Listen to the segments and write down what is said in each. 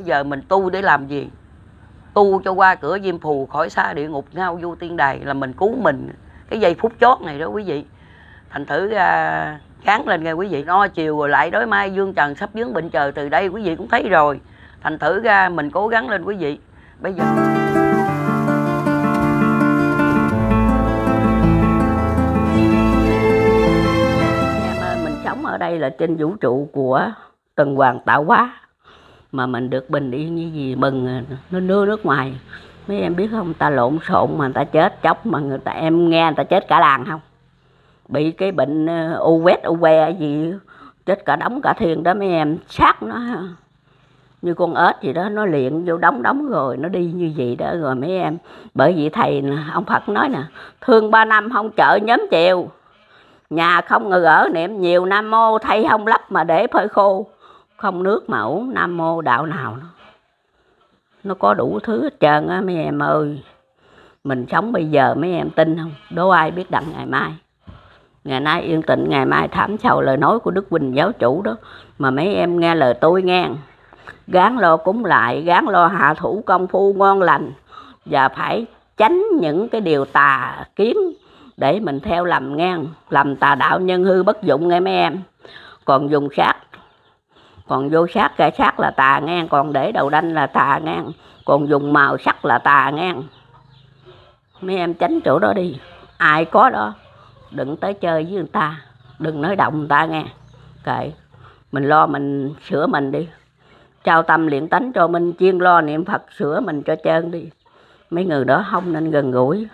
bây giờ mình tu để làm gì? Tu cho qua cửa diêm phù khỏi xa địa ngục, ngao du tiên đài là mình cứu mình. Cái giây phút chót này đó quý vị. Thành thử à, ra gắng lên nghe quý vị. No chiều rồi lại đối mai dương trần sắp dướng bệnh trời từ đây quý vị cũng thấy rồi. Thành thử ra mình cố gắng lên quý vị. Bây giờ em ơi, mình sống ở đây là trên vũ trụ của tuần hoàn tạo hóa mà mình được bình yên như gì mừng, nó đưa nước ngoài. Mấy em biết không, ta lộn xộn mà người ta chết chóc mà người ta, em nghe người ta chết cả làng không? Bị cái bệnh ờ, u quét, u que gì, chết cả đống cả thuyền đó mấy em. Sát nó, như con ếch gì đó, nó liền vô đóng đóng rồi nó đi như vậy đó. Rồi mấy em, bởi vì thầy ông Phật nói nè, thương ba năm không chợ nhóm chiều, nhà không người ở niệm nhiều nam mô, thay không lấp mà để phơi khô không nước mà uống nam mô đạo nào nó nó có đủ thứ hết trơn á, mấy em ơi. Mình sống bây giờ mấy em tin không? Đố ai biết đặng ngày mai. Ngày nay yên tĩnh, ngày mai thảm sầu, lời nói của đức huỳnh giáo chủ đó. Mà mấy em nghe lời tôi nghe. Gán lo cúng lại, gán lo hạ thủ công phu ngon lành. Và phải tránh những cái điều tà kiến để mình theo làm ngang làm tà đạo nhân hư bất dụng nghe mấy em. Còn dùng sát còn vô sát kẻ sát là tà ngang, còn để đầu đanh là tà ngang, còn dùng màu sắc là tà ngang. Mấy em tránh chỗ đó đi, ai có đó, đừng tới chơi với người ta, đừng nói động người ta nghe. Kệ, mình lo mình sửa mình đi. Trao tâm luyện tánh cho mình chuyên lo niệm phật sửa mình cho trơn đi. Mấy người đó không nên gần gũi.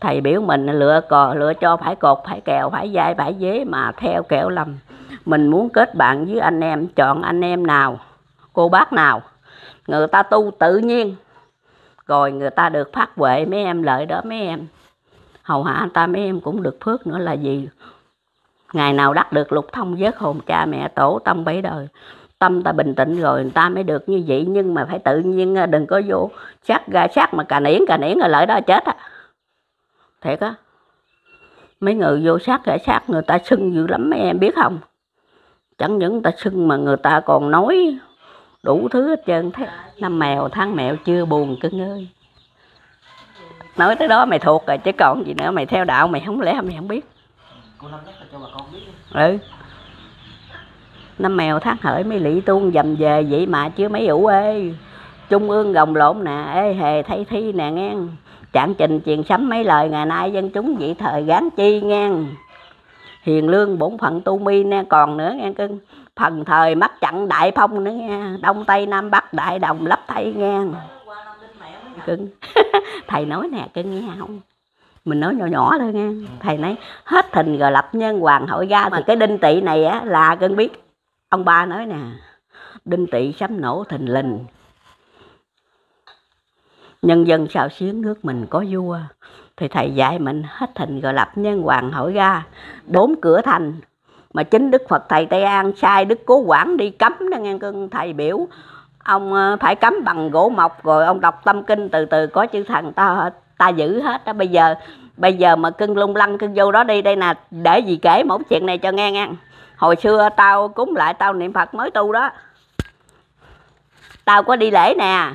Thầy biểu mình lựa cò, lựa cho phải cột, phải kèo, phải dai, phải dế mà theo kẹo lầm mình muốn kết bạn với anh em, chọn anh em nào, cô bác nào, người ta tu tự nhiên, rồi người ta được phát huệ, mấy em lợi đó mấy em. Hầu hạ anh ta mấy em cũng được phước nữa là gì? Ngày nào đắc được lục thông giới hồn cha mẹ tổ, tâm bảy đời. Tâm ta bình tĩnh rồi, người ta mới được như vậy, nhưng mà phải tự nhiên à, đừng có vô sát ra sát mà cà niễn cà niễn rồi lợi đó, chết á. Thiệt á. Mấy người vô sát ra sát, người ta sưng dữ lắm, mấy em biết không? Chẳng những ta sưng mà người ta còn nói đủ thứ hết trơn thế năm mèo tháng mèo chưa buồn cưng ơi. Nói tới đó mày thuộc rồi chứ còn gì nữa mày theo đạo mày không lẽ mày không biết. Ừ. Năm mèo tháng hỡi mấy lị tuôn dầm về vậy mà chưa mấy ủ ê. Trung ương gồng lộn nè ê hề thay thi nè nghe trạng trình truyền sấm mấy lời ngày nay dân chúng vị thời gán chi nghe hiền lương bổn phận tu mi nè. Còn nữa nghe cưng phần thời mắt chặn đại phong nữa nghe. Đông tây nam bắc đại đồng lấp thay nghe. Cưng thầy nói nè cưng nghe không? Mình nói nhỏ nhỏ thôi nghe. Thầy nói hết thình rồi lập nhân hoàng hội ra mà cái đinh tỵ này á là cưng biết. Ông ba nói nè đinh tỵ sấm nổ thình lình. Nhân dân sao xuyến nước mình có vua thì thầy dạy mình hết thình rồi lập nhân hoàng hỏi ra, bốn cửa thành. Mà chính đức phật thầy tây an sai đức cố quản đi cấm đó, nghe cưng thầy biểu. Ông ờ, phải cấm bằng gỗ mộc, rồi ông đọc tâm kinh, từ từ có chữ thần ta ta giữ hết đó. Bây giờ bây giờ mà cưng lung lăng cưng vô đó đi, đây nè, để gì kể một chuyện này cho nghe nghe hồi xưa tao cúng lại tao niệm phật mới tu đó. Tao có đi lễ nè,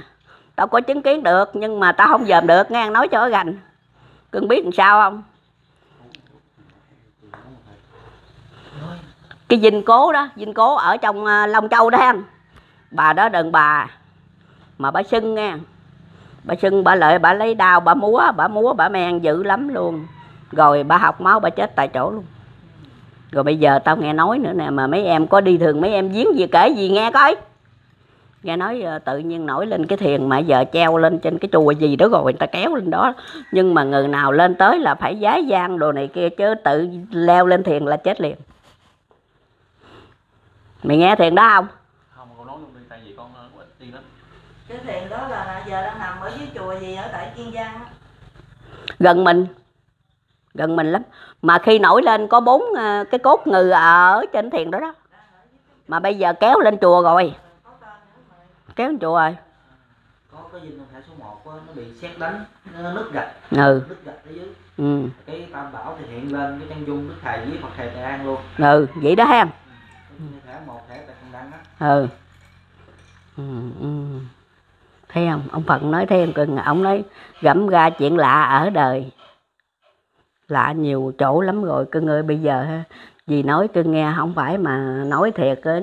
tao có chứng kiến được, nhưng mà tao không dòm được, nghe nói cho gành cưng biết làm sao không? Cái dinh cố đó dinh cố ở trong à, long châu đó anh. Bà đó đừng bà, mà bà sưng nghe. Bà sưng, bà lợi, bà lấy đao bà múa bà múa, bà men dữ lắm luôn. Rồi bà học máu, bà chết tại chỗ luôn. Rồi bây giờ tao nghe nói nữa nè, mà mấy em có đi thường, mấy em giếng gì kể gì nghe coi nghe nói ờ, tự nhiên nổi lên cái thiền mà giờ treo lên trên cái chùa gì đó rồi người ta kéo lên đó. Nhưng mà người nào lên tới là phải giái gian đồ này kia chứ tự leo lên thiền là chết liền. Mày nghe thiền đó không? Không, cô nói luôn đi, tại vì con ờ, ít đi lắm. cái thiền đó là giờ đang nằm ở dưới chùa gì ở tại kiên giang á? Gần mình. Gần mình lắm. Mà khi nổi lên có bốn ờ, cái cốt ngừ ở trên thiền đó đó. Mà bây giờ kéo lên chùa rồi kéo chùa rồi Có cái dinh không phải số 1 á, nó bị xét đánh, nó nứt gạch, ừ nứt gạch ở dưới. ừ Cái tam bảo thì hiện lên cái chân dung đức thầy với Phật thầy Tề An luôn. ừ vậy đó ha Cái thẻ một thẻ tại Phần Đăng á. ừ ừ, ừ. thấy không ông phật nói thêm cưng ông nói gẫm ra chuyện lạ ở đời lạ nhiều chỗ lắm rồi cưng ơi bây giờ ha, dì nói cưng nghe không phải mà nói thiệt á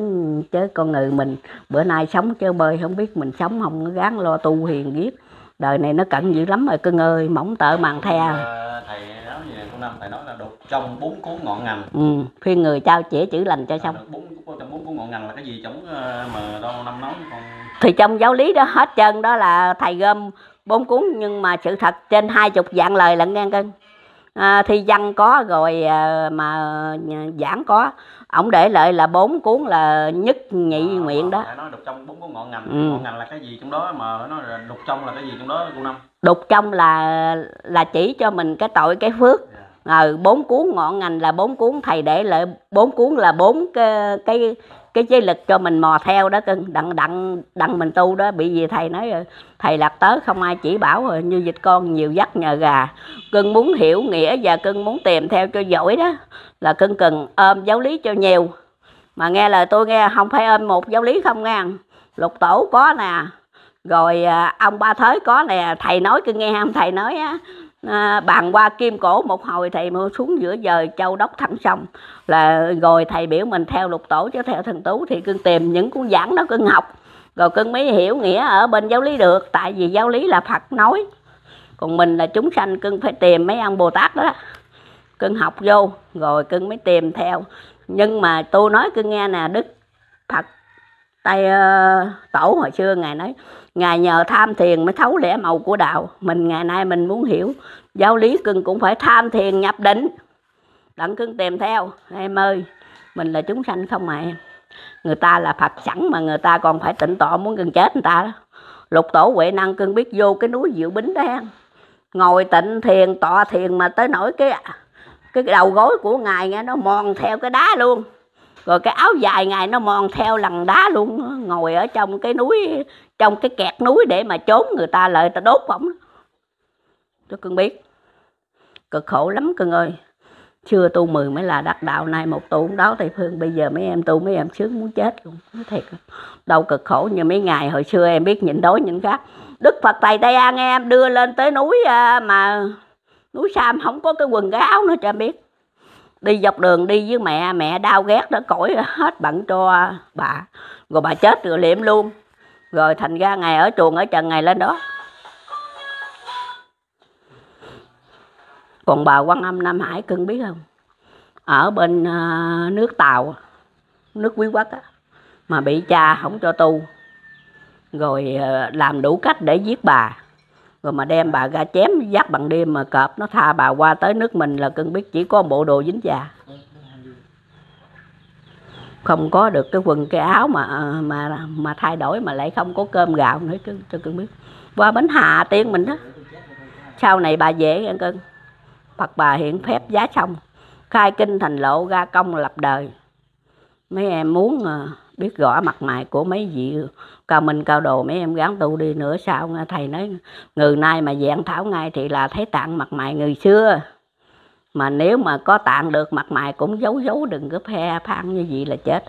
chứ con người mình bữa nay sống chơi bơi không biết mình sống không gắng lo tu hiền kiếp. Đời này nó cận dữ lắm rồi cưng ơi mỏng tợ màn the Ờ, thầy nói này cô năm thầy nói là đục trong bốn cuốn ngọn ngành. Ừ, khuyên người trao chỉ chữ lành cho xong. bốn trong bốn cuốn ngọn ngành là cái gì chống ờ, mà đâu năm nói con? Thì trong giáo lý đó hết trơn đó là thầy gom bốn cuốn nhưng mà sự thật trên hai chục dạng lời lận ngang cân à, thi văn có rồi à, mà nhà- giảng có. Ổng để lại là bốn cuốn là nhất nhị Ờ, nguyện đó. nói đục trong bốn cuốn ngọn ngành. Ừ. ngọn ngành là cái gì trong đó? Mà nó là đục trong là cái gì trong đó cô năm? Đục trong là là chỉ cho mình cái tội cái phước. Dạ. ờ bốn cuốn ngọn ngành là bốn cuốn. Thầy để lại bốn cuốn là bốn cái cái cái chế lực cho mình mò theo đó, cưng, đặng đặng đặng mình tu đó. Bị gì thầy nói ờ, thầy lạc tới không ai chỉ bảo rồi như dịch con nhiều dắt nhờ gà. Cưng muốn hiểu nghĩa và cưng muốn tìm theo cho giỏi đó. Là cưng cần ôm giáo lý cho nhiều. Mà nghe lời tôi nghe, không phải ôm một giáo lý không nghe. Lục tổ có nè, rồi ờ, ông ba thới có nè. Thầy nói, cưng nghe không? Thầy nói á à, bàn qua kim cổ một hồi thầy mưa xuống giữa giờ châu đốc thẳng sông. Là rồi thầy biểu mình theo lục tổ chứ theo thần tú thì cưng tìm những cuốn giảng đó cưng học. Rồi cưng mới hiểu nghĩa ở bên giáo lý được tại vì giáo lý là phật nói. Còn mình là chúng sanh cưng phải tìm mấy ông bồ tát đó. Cưng học vô rồi cưng mới tìm theo. Nhưng mà tôi nói cưng nghe nè đức phật tay ờ, tổ hồi xưa ngài nói, ngài nhờ tham thiền mới thấu lẽ màu của đạo. Mình ngày nay mình muốn hiểu. Giáo lý cưng cũng phải tham thiền nhập định. Đặng cưng tìm theo, em ơi, mình là chúng sanh không mà em. Người ta là phật sẵn mà người ta còn phải tịnh tọa muốn cưng chết người ta đó. Lục tổ huệ năng cưng biết vô cái núi diệu bính đó ngồi tịnh thiền, tọa thiền mà tới nỗi cái cái đầu gối của ngài nghe nó mòn theo cái đá luôn rồi cái áo dài ngày nó mòn theo lằn đá luôn ngồi ở trong cái núi, trong cái kẹt núi để mà trốn, người ta lại ta đốt ổng tôi cưng biết. Cực khổ lắm cưng ơi. Chưa tu mười mới là đắc đạo, nay một tu cũng đó thầy phương. Bây giờ mấy em tu, mấy em sướng muốn chết luôn, nói thiệt. Đâu cực khổ như mấy ngày hồi xưa em biết nhịn đói nhịn khát. Đức phật thầy tây an em đưa lên tới núi à, mà núi sam không có cái quần cái áo nữa cho em biết đi dọc đường đi với mẹ mẹ đau ghét đó, cõi hết bận cho bà. Rồi bà chết rồi liệm luôn. Rồi thành ra ngày ở chuồng ở trần ngày lên đó. Còn bà quan âm nam hải cưng biết không? Ở bên ờ, nước tàu, nước quý quốc á, mà bị cha không cho tu. Rồi ờ, làm đủ cách để giết bà rồi mà đem bà ra chém giáp bằng đêm mà cọp, nó tha bà qua tới nước mình là cưng biết chỉ có bộ đồ dính già không có được cái quần, cái áo mà à, mà mà thay đổi mà lại không có cơm gạo nữa chứ, cho cưng biết. Qua bến hà tiên mình đó. Sau này bà dễ ăn cưng. Phật bà hiện phép giá xong khai kinh thành lộ ra công lập đời. Mấy em muốn à, biết rõ mặt mày của mấy vị cao minh cao đồ, mấy em gắng tu đi nữa sao? Nghe thầy nói người nay mà dạng thảo ngay thì là thấy tạng mặt mày người xưa. Mà nếu mà có tạng được, mặt mày cũng giấu giấu, đừng có phe phan như vậy là chết.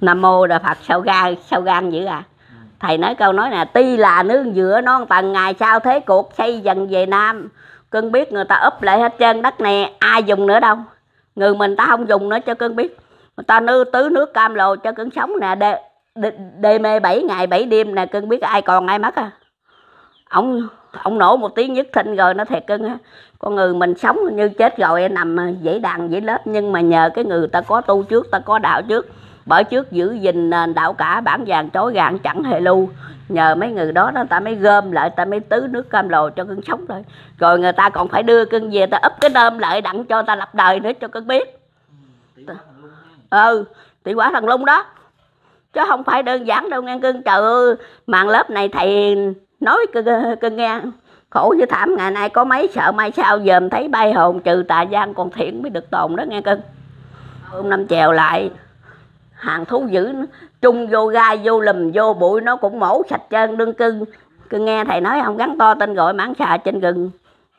Nam mô đà phật. Sao gan sao gan dữ à? Thầy nói câu nói nè tuy là nương dựa non tầng, ngày sau thế cuộc xây dần về nam. Cưng biết người ta úp lại hết trơn đất này ai dùng nữa đâu? Người mình ta không dùng nữa cho cưng biết người ta nư tứ nước cam lồ cho cưng sống nè đê, đê, đê mê bảy ngày bảy đêm nè cưng biết ai còn ai mất à. Ông ông nổ một tiếng nhất thinh rồi nó thiệt cưng á. Con người mình sống như chết rồi nằm dễ đàn dễ lớp nhưng mà nhờ cái người ta có tu trước ta có đạo trước. Bởi trước giữ gìn nền đạo cả bản vàng trói gạn chẳng hề lưu. Nhờ mấy người đó đó ta mới gom lại ta mới tứ nước cam lồ cho cưng sống rồi rồi người ta còn phải đưa cưng về ta ấp cái nơm lại đặng cho ta lập đời nữa cho cưng biết. Tỷ phú thần luôn ha ừ thì quả thần lung đó. Chứ không phải đơn giản đâu nghe cưng trời ơi màn lớp này thầy nói cưng, cưng nghe. Khổ như thảm ngày nay có mấy sợ mai sao dòm thấy bay hồn trừ tà gian còn thiện mới được tồn đó nghe cưng. Hôm năm chèo lại hàng thú dữ trung vô gai vô lùm vô bụi nó cũng mổ sạch trơn đương cưng. Cưng nghe thầy nói không gắn to tên gọi mãn xà trên gừng,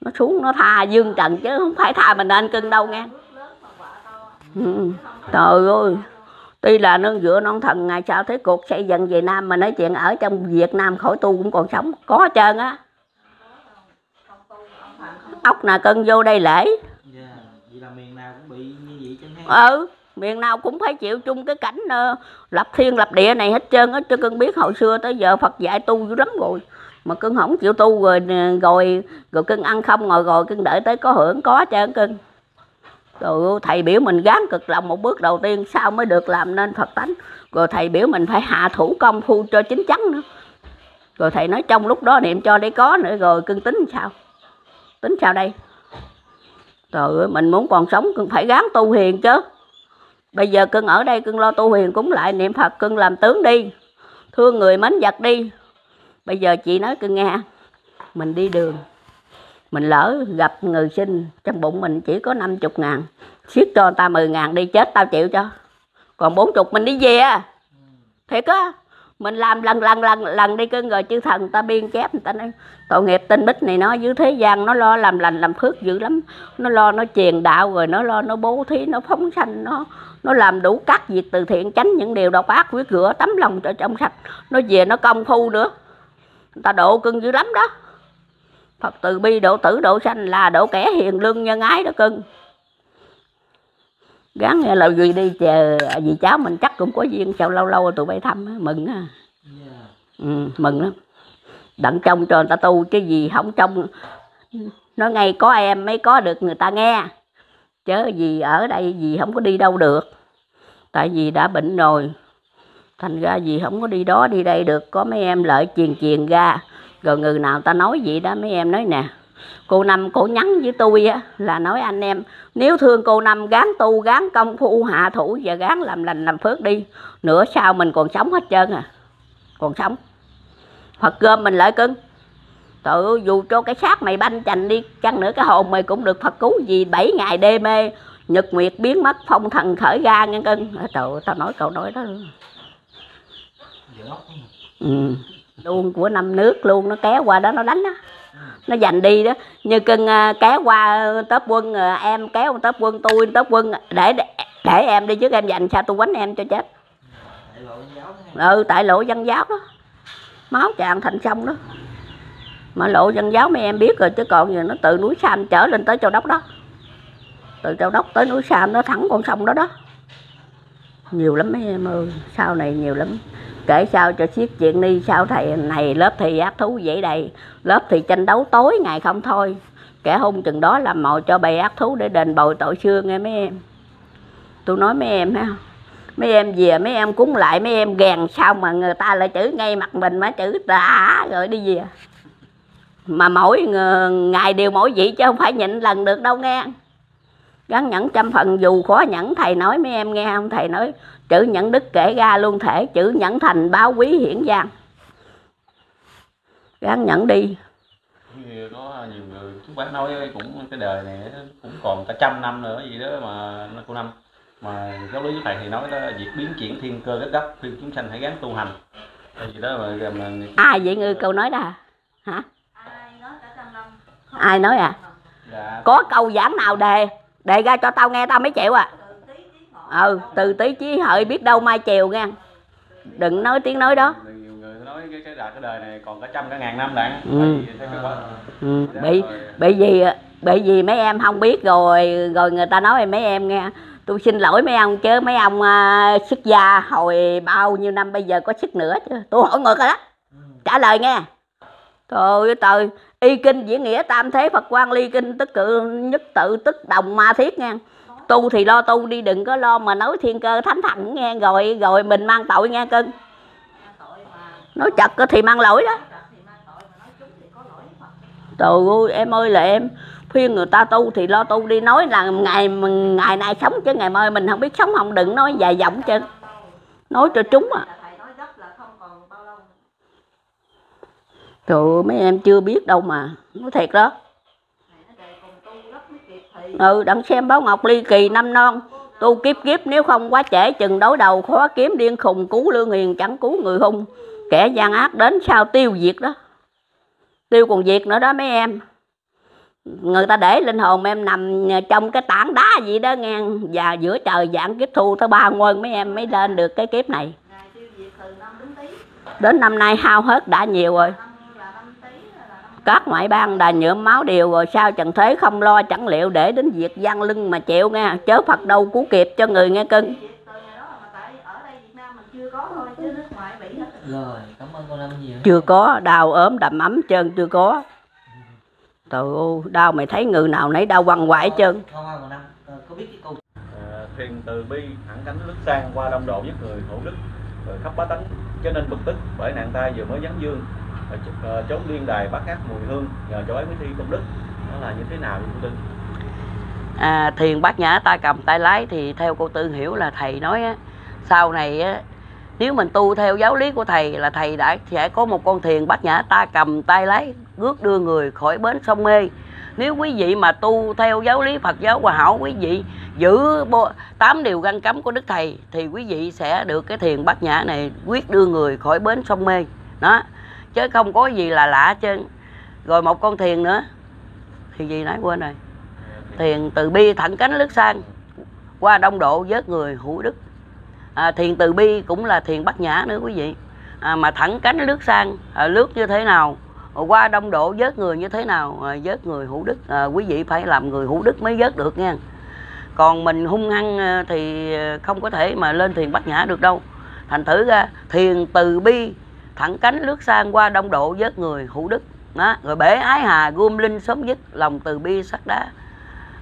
nó xuống nó tha dương trần chứ không phải tha mình anh cưng đâu nghe ừ. trời ơi. Tuy là nương dựa non thần ngày sau thế cuộc xây dựng Việt Nam mà nói chuyện ở trong Việt Nam khỏi tu cũng còn sống. Có hết trơn á. Ốc nào cân vô đây lễ. Dạ vậy là miền nào cũng bị như vậy chẳng hạn ừ miền nào cũng phải chịu chung cái cảnh ờ, lập thiên lập địa này hết trơn á cho cưng biết hồi xưa tới giờ Phật dạy tu dữ lắm rồi. Mà cưng không chịu tu rồi ờ, rồi rồi cưng ăn không ngồi rồi cưng đợi tới có hưởng có hết trơn cưng rồi thầy biểu mình gán cực lòng một bước đầu tiên, sao mới được làm nên Phật tánh? Rồi thầy biểu mình phải hạ thủ công phu cho chính chắn nữa. Rồi thầy nói trong lúc đó niệm cho để có nữa, rồi cưng tính sao? Tính sao đây? Trời ơi, mình muốn còn sống, cưng phải gán tu hiền chứ. Bây giờ cưng ở đây, cưng lo tu hiền cúng lại niệm phật, cưng làm tướng đi. Thương người mến vật đi. Bây giờ chị nói cưng nghe. Mình đi đường mình lỡ gặp người sinh trong bụng mình chỉ có 50 ngàn, siết cho người ta 10 ngàn đi, chết tao chịu cho. Còn 40 mình đi về à thiệt á, mình làm lần lần lần lần đi cưng rồi chư thần, ta biên chép người ta nói, tội nghiệp tinh bích này nó dưới thế gian, nó lo làm lành, làm phước dữ lắm. Nó lo, nó truyền đạo rồi, nó lo, nó bố thí, nó phóng sanh, nó nó làm đủ các việc từ thiện tránh những điều độc ác quyết rửa tấm lòng cho trong sạch. Nó về nó công phu nữa. Người ta độ cưng dữ lắm đó. Phật từ bi độ tử độ sanh là độ kẻ hiền lương nhân ái đó cưng. Gắn nghe là gì đi chờ vì cháu mình chắc cũng có duyên sao lâu lâu tụi bay thăm mừng á. Ừ, mừng lắm. Đặng trông cho người ta tu chứ gì không trông. Nó ngay có em mới có được người ta nghe. Chớ gì ở đây gì không có đi đâu được. Tại vì đã bệnh rồi. Thành ra gì không có đi đó đi đây được có mấy em lợi truyền truyền ra rồi người nào ta nói vậy đó mấy em nói nè cô năm cổ nhắn với tôi á là nói anh em nếu thương cô năm gán tu gán công phu hạ thủ và gán làm lành làm phước đi nữa sau mình còn sống hết trơn à còn sống Phật gom mình lại cưng Trời ơi, dù cho cái xác mày banh chành đi chăng nữa cái hồn mày cũng được Phật cứu vì bảy ngày đê mê nhật nguyệt biến mất phong thần khởi ra nghe cưng À, trời ơi, tao nói câu nói đó luôn. Ừ luôn của năm nước luôn nó kéo qua đó nó đánh đó. Nó giành đi đó. Như cưng à, kéo qua tớp quân à, em kéo tớp quân tôi tớp quân. Để để, để em đi trước em giành sao tôi quánh em cho chết. Ừ tại lộ dân giáo đó. Máu tràn thành sông đó. Mà lộ dân giáo mấy em biết rồi chứ còn giờ nó từ núi Sam trở lên tới châu đốc đó. Từ châu đốc tới núi Sam nó thẳng con sông đó đó. Nhiều lắm mấy em ơi sau này nhiều lắm kể sao cho xiết chuyện đi, sao thầy này lớp thì ác thú vậy đầy, lớp thì tranh đấu tối ngày không thôi. Kẻ hung chừng đó làm mồi cho bầy ác thú để đền bồi tội xưa nghe mấy em. Tôi nói mấy em ha, mấy em về mấy em cúng lại, mấy em gàn sao mà người ta lại chữ ngay mặt mình mà chữ đã rồi đi về. Mà mỗi ngày đều mỗi vị chứ không phải nhịn lần được đâu nghe. Gắn nhẫn trăm phần dù khó nhẫn, thầy nói mấy em nghe không? Thầy nói chữ nhẫn đức kể ra luôn thể chữ nhẫn thành báo quý hiển giang. Gắn nhẫn đi. Như có nhiều người chú bác nói cũng cái đời này cũng còn cả trăm năm nữa gì đó mà nó cô năm. Mà giáo lý của thầy thì nói đó việc biến chuyển thiên cơ gấp gấp khuyên chúng sanh hãy gắng tu hành. Gì đó mà, mà ai vậy ngư câu nói đó à? hả? Ai nói cả trăm năm? Ai nói à? Dạ, có câu giảng nào đề? Đề ra cho tao nghe tao mới chịu à từ tí tí ngọ ừ từ tí chí hợi biết đâu mai chiều nghe đừng nói tiếng nói đó. Nhiều người nói cái cái cái đời này còn cả trăm cả ngàn năm đặng Ừ. Ừ, bị bởi vì bởi vì mấy em không biết rồi rồi người ta nói mấy em nghe. Tôi xin lỗi mấy ông chứ mấy ông à, xuất gia hồi bao nhiêu năm bây giờ có sức nữa chứ. Tôi hỏi ngược rồi đó. Trả lời nghe. Trời ơi trời. Y kinh diễn nghĩa tam thế phật quan ly kinh tức cự nhất tự tức đồng ma thiết nghe tu thì lo tu đi, đừng có lo mà nói thiên cơ thánh thần nghe, rồi rồi mình mang tội nghe cưng. Nói chật thì mang lỗi đó. Trời ơi, em ơi là em khuyên người ta tu thì lo tu đi, nói là ngày ngày nay sống chứ, ngày mai mình không biết sống không, đừng nói dài dòng chứ. Nói cho trúng à. Trời ơi, mấy em chưa biết đâu mà, nói thiệt đó Thầy nói đề cùng tu gấp mới kịp thì ừ đặng xem báo ngọc ly kỳ năm non. Tu kiếp kiếp nếu không quá trễ chừng đối đầu khó kiếm điên khùng, cứu lương hiền chẳng cứu người hung. Kẻ gian ác đến sao tiêu diệt đó? Tiêu còn diệt nữa đó mấy em. Người ta để linh hồn em nằm trong cái tảng đá gì đó nghe và giữa trời giảng kiếp thu tới ba ngôi mấy em mới lên được cái kiếp này. Đến năm nay hao hết đã nhiều rồi năm là năm tí là năm các ngoại bang đà nhuộm máu điều rồi sao trần thế không lo chẳng liệu để đến việc gian lưng mà chịu nghe? Chớ phật đâu cứu kịp cho người nghe cưng. Rồi. cảm ơn cô năm nhiều. Chưa có đau ốm đầm ấm trơn chưa có. Trời ơi đau mày thấy người nào nấy đau quằn quại ờ, có biết cái câu Ờ, thuyền từ bi thẳng cánh lướt sang qua đông độ giết người hữu đức rồi khắp bá tánh. Cho nên bực tức bởi nạn tai vừa mới dán dương Ờ, ờ, chốn liên đài bắt ngát mùi hương nhờ chỗ ấy mới thi công đức. Nó là như thế nào cô tư à, thiền bát nhã ta cầm tay lái thì theo cô tư hiểu là thầy nói á sau này á nếu mình tu theo giáo lý của thầy là thầy đã sẽ có một con thiền bát nhã ta cầm tay lái rước đưa người khỏi bến sông mê. Nếu quý vị mà tu theo giáo lý Phật giáo hòa hảo quý vị giữ tám điều ngăn cấm của đức thầy thì quý vị sẽ được cái thiền bát nhã này quyết đưa người khỏi bến sông mê. Đó chứ không có gì là lạ hết rồi một con thiền nữa. Thì gì nãy quên rồi. Thiền từ bi thẳng cánh lướt sang. Qua đông độ vớt người hữu đức. À, thiền từ bi cũng là thiền bát nhã nữa quý vị. À, mà thẳng cánh lướt sang à, lướt như thế nào? Qua đông độ vớt người như thế nào? À, vớt người hữu đức. À, quý vị phải làm người hữu đức mới vớt được nha. Còn mình hung hăng à, thì à, không có thể mà lên thiền bát nhã được đâu. Thành thử ra thiền từ bi thẳng cánh lướt sang qua đông độ vớt người hữu đức. Đó rồi bể ái hà gom linh sớm dứt lòng từ bi sắt đá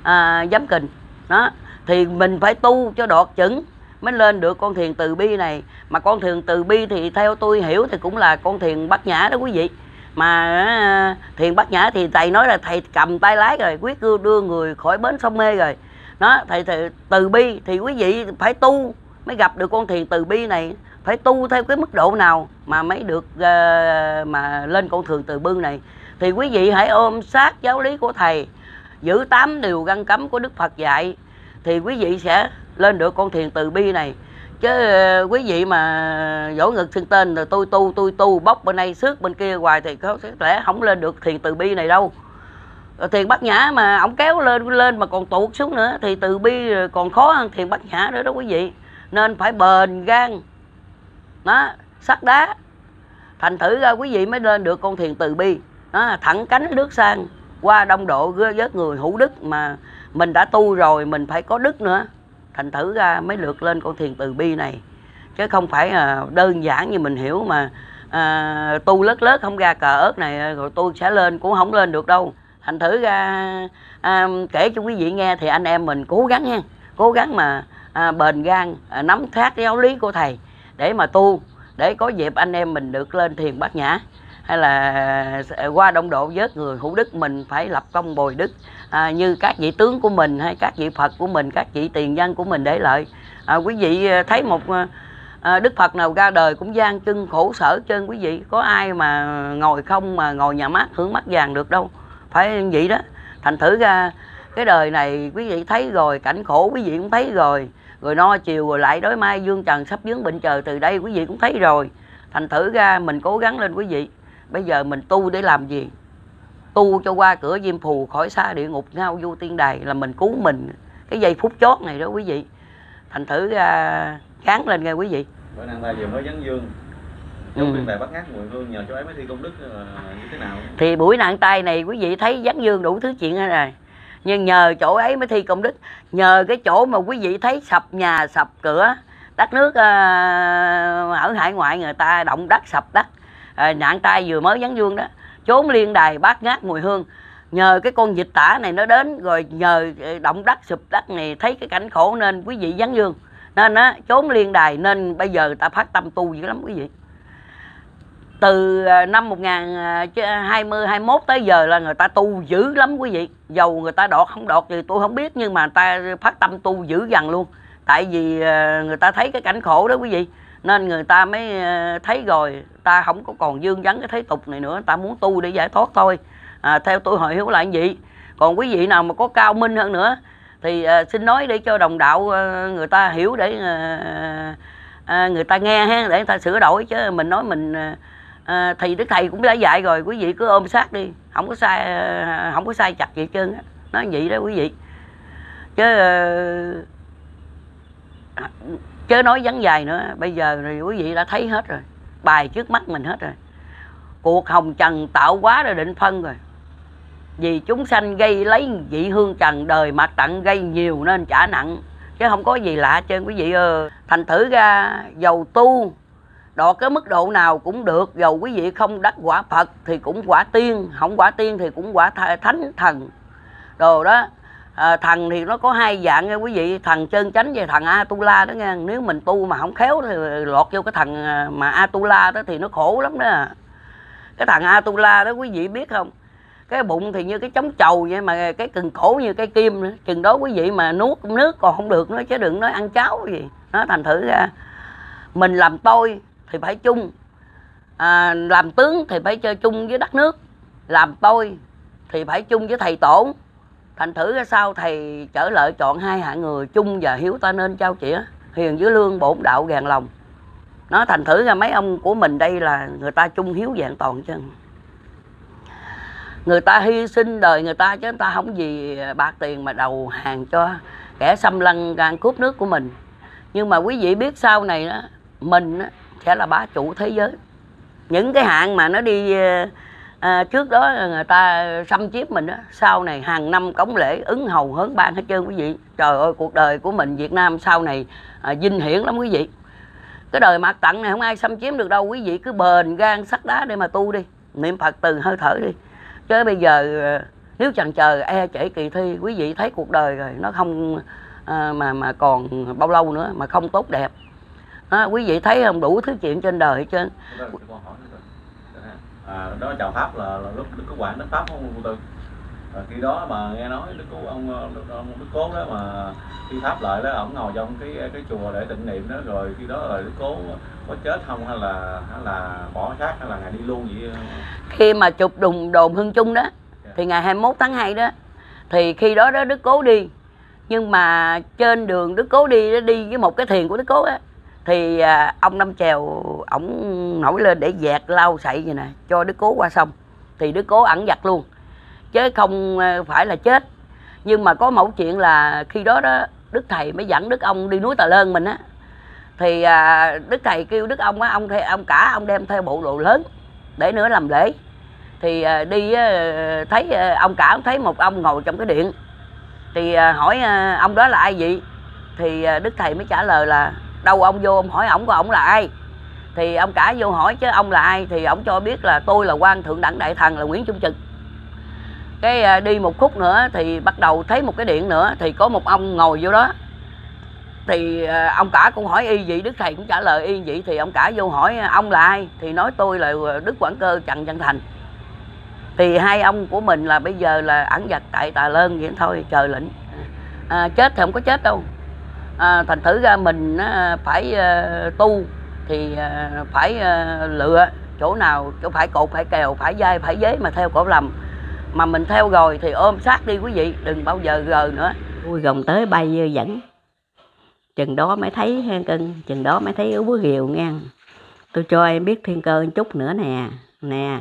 à, giám kình. Đó thì mình phải tu cho đọt chứng mới lên được con thiền từ bi này. Mà con thiền từ bi thì theo tôi hiểu thì cũng là con thiền bát nhã đó quý vị. Mà à, thiền bát nhã thì thầy nói là thầy cầm tay lái rồi quyết cư đưa người khỏi bến sông mê rồi. Đó thầy, thầy từ bi thì quý vị phải tu mới gặp được con thiền từ bi này phải tu theo cái mức độ nào mà mới được uh, mà lên con thường từ bưng này. Thì quý vị hãy ôm sát giáo lý của thầy giữ tám điều ngăn cấm của Đức Phật dạy thì quý vị sẽ lên được con thiền từ bi này. Chứ uh, quý vị mà dỗ ngực xưng tên rồi tôi tu tôi tu bóc bên đây xước bên kia hoài thì có lẽ không lên được thiền từ bi này đâu. Ờ, thiền bát nhã mà ổng kéo lên lên mà còn tuột xuống nữa thì từ bi còn khó hơn thiền bát nhã nữa đó quý vị. Nên phải bền gan đó sắt đá. Thành thử ra quý vị mới lên được con thiền từ bi. Đó, thẳng cánh lướt sang qua đông độ gơ- vớt người hữu đức mà mình đã tu rồi mình phải có đức nữa. Thành thử ra mới lượt lên con thiền từ bi này. Chứ không phải là đơn giản như mình hiểu mà à, tu lớt lớt không ra cờ ớt này à, rồi tôi sẽ lên cũng không lên được đâu. Thành thử ra à, kể cho quý vị nghe thì anh em mình cố gắng nha. Cố gắng mà à, bền gan à, nắm thác giáo lý của thầy để mà tu để có dịp anh em mình được lên thiền bát nhã. Hay là ờ, qua đông độ vớt người hữu đức mình phải lập công bồi đức à, như các vị tướng của mình hay các vị phật của mình các vị tiền nhân của mình để lợi à, quý vị ờ, thấy một à, đức phật nào ra đời cũng gian chân khổ sở chân quý vị. Có ai mà ngồi không mà ngồi nhà mát hưởng mắt vàng được đâu. Phải vậy đó. Thành thử ra cái đời này quý vị thấy rồi cảnh khổ quý vị cũng thấy rồi rồi no chiều rồi lại đối mai dương trần sắp dướng bệnh trời từ đây quý vị cũng thấy rồi. Thành thử ra mình cố gắng lên quý vị. Bây giờ mình tu để làm gì? Tu cho qua cửa diêm phù khỏi xa địa ngục ngao du tiên đài là mình cứu mình. Cái giây phút chót này đó quý vị. Thành thử ra gắng lên nghe quý vị. Bởi nạn tai vừa mới dán dương. Ừ. trong liên đài bắt ngát mùi hương nhờ chỗ ấy mới thi công đức là như thế nào? Thì buổi nạn tay này quý vị thấy dán dương đủ thứ chuyện hết rồi nhưng nhờ chỗ ấy mới thi công đức nhờ cái chỗ mà quý vị thấy sập nhà sập cửa đất nước uh, ở hải ngoại người ta động đất sập đất. Uh, nạn tay vừa mới giáng dương đó. Trốn liên đài bát ngát mùi hương. Nhờ cái con dịch tả này nó đến rồi nhờ ờ, động đất sụp đất này thấy cái cảnh khổ nên quý vị giáng dương nên á trốn liên đài nên bây giờ người ta phát tâm tu dữ lắm quý vị từ à, năm 1020 21 à, tới giờ là người ta tu dữ lắm quý vị. Dầu người ta đọt không đọt gì tôi không biết nhưng mà người ta phát tâm tu dữ dằn luôn. Tại vì à, người ta thấy cái cảnh khổ đó quý vị. Nên người ta mới thấy rồi ta không có còn dương vắng cái thế tục này nữa. Ta muốn tu để giải thoát thôi. À, theo tôi hỏi hiểu lại vậy. Còn quý vị nào mà có cao minh hơn nữa thì à, xin nói để cho đồng đạo à, người ta hiểu để à, à, người ta nghe ha để người ta sửa đổi. Chứ mình nói mình à, à, thì đức thầy cũng đã dạy rồi quý vị cứ ôm sát đi. Không có sai không có sai chặt gì trơn á. Nói vậy đó quý vị. Chứ ờ, chứ chớ nói vắn dài nữa bây giờ thì quý vị đã thấy hết rồi. Bài trước mắt mình hết rồi. Cuộc hồng trần tạo quá rồi định phân rồi. Vì chúng sanh gây lấy vị hương trần đời mặt tặng gây nhiều nên trả nặng. Chứ không có gì lạ trơn quý vị ơi. Thành thử ra dầu tu đọt cái mức độ nào cũng được dầu quý vị không đắc quả phật thì cũng quả tiên không quả tiên thì cũng quả thánh thần. Đồ đó à, thần thì nó có hai dạng nha quý vị thần chân chánh và thần atula đó nha. Nếu mình tu mà không khéo thì lọt vô cái thần à, mà atula đó thì nó khổ lắm đó. Cái thằng atula đó quý vị biết không? Cái bụng thì như cái chống trầu vậy mà cái cần cổ như cái kim nữa. Chừng đó quý vị mà nuốt nước còn không được nữa chứ đừng nói ăn cháo gì. Nó thành thử ra mình làm tôi thì phải chung. À, làm tướng thì phải chơi chung với đất nước. Làm tôi thì phải chung với thầy tổ. Thành thử ra sao thầy trở lại chọn hai hạng người chung và hiếu ta nên trao chĩa hiền với lương bổn đạo gàn lòng. Nó thành thử ra mấy ông của mình đây là người ta chung hiếu dạng toàn chân người ta hy sinh đời người ta chứ người ta không gì bạc tiền mà đầu hàng cho kẻ xâm lăng gan cướp nước của mình. Nhưng mà quý vị biết sau này đó mình sẽ là bá chủ thế giới. Những cái hạng mà nó đi à, trước đó người ta xâm chiếm mình đó sau này hàng năm cống lễ ứng hầu hớn ban hết trơn quý vị. Trời ơi cuộc đời của mình Việt Nam sau này à, vinh hiển lắm quý vị. Cái đời mạt tặng này không ai xâm chiếm được đâu quý vị cứ bền gan sắt đá để mà tu đi. Niệm phật từ hơi thở đi. Chứ bây giờ nếu chần chờ e trễ kỳ thi quý vị thấy cuộc đời rồi nó không à, mà mà còn bao lâu nữa mà không tốt đẹp đó, quý vị thấy không? Đủ thứ chuyện trên đời hết trơn. Rồi. à, đó chào pháp là, là lúc đức có quản đức pháp không tư? À, khi đó mà nghe nói đức cố ông đức, ông đức cố đó mà khi tháp lại đó ổng ngồi trong cái cái chùa để tịnh niệm đó rồi khi đó là đức cố có chết không hay là hay là bỏ xác hay là ngài đi luôn vậy? Khi mà chụp đùng đồn hưng chung đó thì ngày 21 tháng 2 đó thì khi đó đó đức cố đi. Nhưng mà trên đường đức cố đi đó, đi với một cái thuyền của đức cố á thì à, ông năm chèo ổng nổi lên để dẹt lau sậy vậy nè cho đứa cố qua sông. Thì đứa cố ẩn giặt luôn. Chứ không à, phải là chết. Nhưng mà có mẫu chuyện là khi đó đó đức thầy mới dẫn đức ông đi núi tà lơn mình á. Thì à, đức thầy kêu đức ông á ông theo ông cả ông đem theo bộ đồ lớn để nữa làm lễ. Thì à, đi thấy à, ông cả thấy một ông ngồi trong cái điện. Thì à, hỏi à, ông đó là ai vậy? Thì à, đức thầy mới trả lời là đâu ông vô ông hỏi ổng của ổng là ai? Thì ông cả vô hỏi chứ ông là ai? Thì ổng cho biết là tôi là quan thượng đẳng đại thần là nguyễn trung trực. Cái à, đi một khúc nữa thì bắt đầu thấy một cái điện nữa thì có một ông ngồi vô đó. Thì à, ông cả cũng hỏi y vậy đức thầy cũng trả lời y vậy thì ông cả vô hỏi à, ông là ai? Thì nói tôi là đức quảng cơ trần văn thành. Thì hai ông của mình là bây giờ là ẩn giật tại tà lơn vậy thôi chờ lệnh à, chết thì không có chết đâu à, thành thử ra mình á, phải à, tu thì à, phải à, lựa chỗ nào chỗ phải cột phải kèo phải dây phải dế mà theo cổ lầm. Mà mình theo rồi thì ôm sát đi quý vị đừng bao giờ gờ nữa. Vui gồng tới bay dơ dẫn chừng đó mới thấy hen cưng chừng đó mới thấy ú ghiều ngang. Tôi cho em biết thiên cơ chút nữa nè. Nè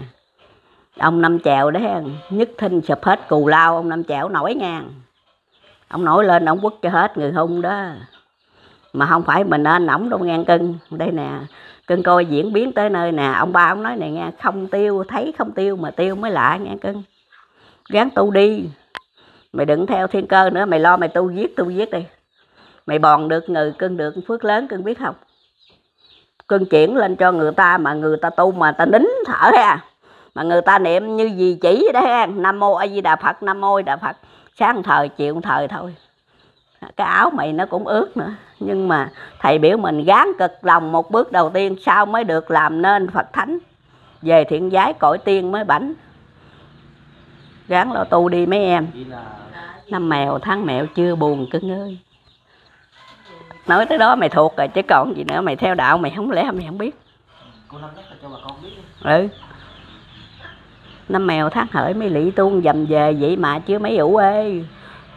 ông năm chèo đấy hen nhất thinh sụp hết cù lao ông năm chèo nổi ngang ông nổi lên, ông quất cho hết người hung đó. Mà không phải mình nên ổng đâu nghe cưng. Đây nè, cưng coi diễn biến tới nơi nè. Ông ba ông nói này nghe, không tiêu, thấy không tiêu mà tiêu mới lạ nghe cưng. Gán tu đi. Mày đừng theo thiên cơ nữa, mày lo mày tu giết tu giết đi. Mày bòn được người cưng được phước lớn, cưng biết không? Cưng chuyển lên cho người ta mà người ta tu mà ta nín thở ha. Mà người ta niệm như gì chỉ đấy ha. Nam mô a di đà phật, nam mô a di đà phật sáng thời chiều thời thôi. Cái áo mày nó cũng ướt nữa nhưng mà thầy biểu mình gán cực lòng một bước đầu tiên sau mới được làm nên phật thánh? Về thiện giái cõi tiên mới bảnh gán lo tu đi mấy em. Năm mèo tháng mèo chưa buồn cưng ơi. Nói tới đó mày thuộc rồi chứ còn gì nữa mày theo đạo mày không lẽ mày không biết? Cô năm nhắc là cho bà con biết đi. ừ năm mèo tháng hởi mới lị tuôn dầm về vậy mà chưa mấy ủ ê.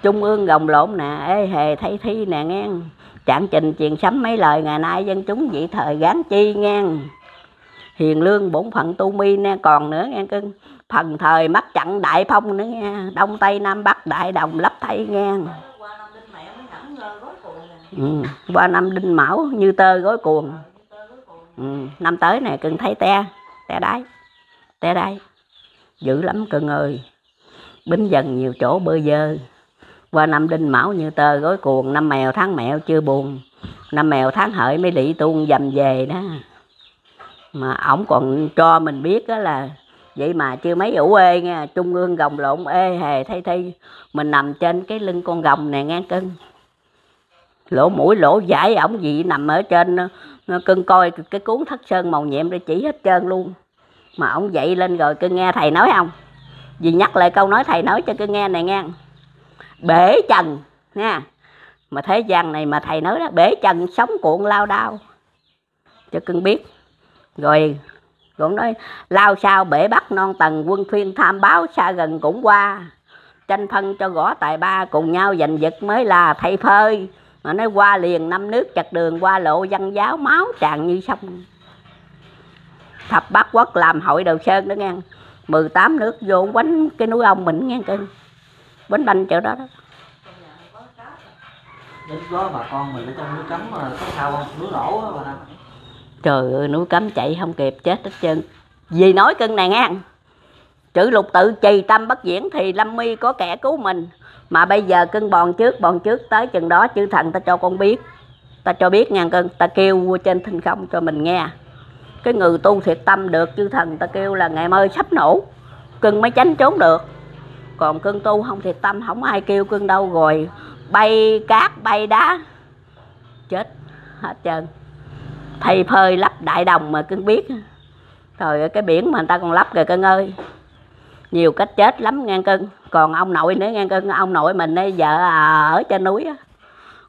Trung ương gồng lộn nè, ê hề thấy thi nè nghe trạng trình truyền sấm mấy lời ngày nay dân chúng vậy thời gán chi ngang. Hiền lương bổn phận tu mi nè, còn nữa nghe cưng. Phần thời mắt chặn đại phong nữa nghe, đông tây nam bắc đại đồng lấp thay nghe qua năm đinh ừ. qua năm đinh mão như tơ gối cuồng. Ừ. năm tới nè cưng thấy te te đáy te đáy dữ lắm cưng ơi. Bính dần nhiều chỗ bơ dơ qua năm đinh mão như tơ gối cuồng năm mèo tháng mẹo chưa buồn. Năm mèo tháng hợi mới lị tuôn dầm về đó. Mà ổng còn cho mình biết đó là vậy mà chưa mấy ủ ê nghe, trung ương gồng lộn ê hề thay thay mình nằm trên cái lưng con gồng nè nghe cưng. Lỗ mũi lỗ giải ổng gì nằm ở trên nó, cưng coi cái cuốn thất sơn màu nhiệm để chỉ hết trơn luôn mà ông dậy lên rồi cưng nghe thầy nói không? Vì nhắc lại câu nói thầy nói cho cưng nghe này nghe. Bể trần nha. Mà thế gian này mà thầy nói đó, bể trần sống cuộn lao đao. Cho cưng biết. Rồi, cũng nói, lao sao bể bắt non tầng quân phiên tham báo xa gần cũng qua. Tranh phân cho gõ tài ba, cùng nhau giành giật mới là thầy phơi. Mà nói, qua liền năm nước chặt đường, qua lộ văn giáo máu tràn như sông thập bát quốc làm hội đầu sơn đó nghe. 18 nước vô quánh cái núi ông mình nghe cưng. Bánh banh chỗ đó đó. Đến đó bà con mình ở trong núi cấm mà có sao không? Núi nổ á bà năm trời ơi núi cấm chạy không kịp chết hết trơn. Vì nói cưng này nghe. Chữ lục tự trì tâm bất diễn thì lâm mi có kẻ cứu mình. Mà bây giờ cưng bòn trước bòn trước tới chừng đó chư thần ta cho con biết. Ta cho biết nha cưng ta kêu vua trên thinh không cho mình nghe cái người tu thiệt tâm được chư thần ta kêu là ngày ơi sắp nổ cưng mới tránh trốn được. Còn cưng tu không thiệt tâm không ai kêu cưng đâu rồi bay cát bay đá chết hết trơn. Thầy phơi lắp đại đồng mà cưng biết. Rồi cái biển mà người ta còn lắp rồi cưng ơi. Nhiều cách chết lắm ngang cưng. Còn ông nội nữa ngang cưng ông nội mình ấy vợ à, ở trên núi á.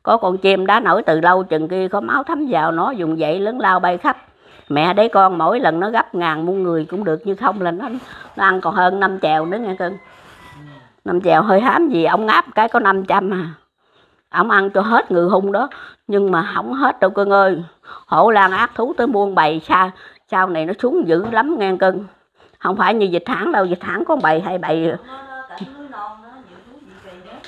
Có con chim đá nổi từ lâu chừng kia có máu thấm vào nó dùng dậy lớn lao bay khắp mẹ đấy con mỗi lần nó gấp ngàn muôn người cũng được như không là nó, nó ăn còn hơn năm chèo nữa nghe cưng. Năm chèo hơi hám gì ông ngáp cái có 500 à. Ông ăn cho hết người hung đó nhưng mà không hết đâu cưng ơi. Hổ lan ác thú tới muôn bầy xa sau này nó xuống dữ lắm nghe cưng. Không phải như dịch tháng đâu dịch tháng có bầy hay bầy nó nó cảnh núi non đó nhiều thú gì kỳ đó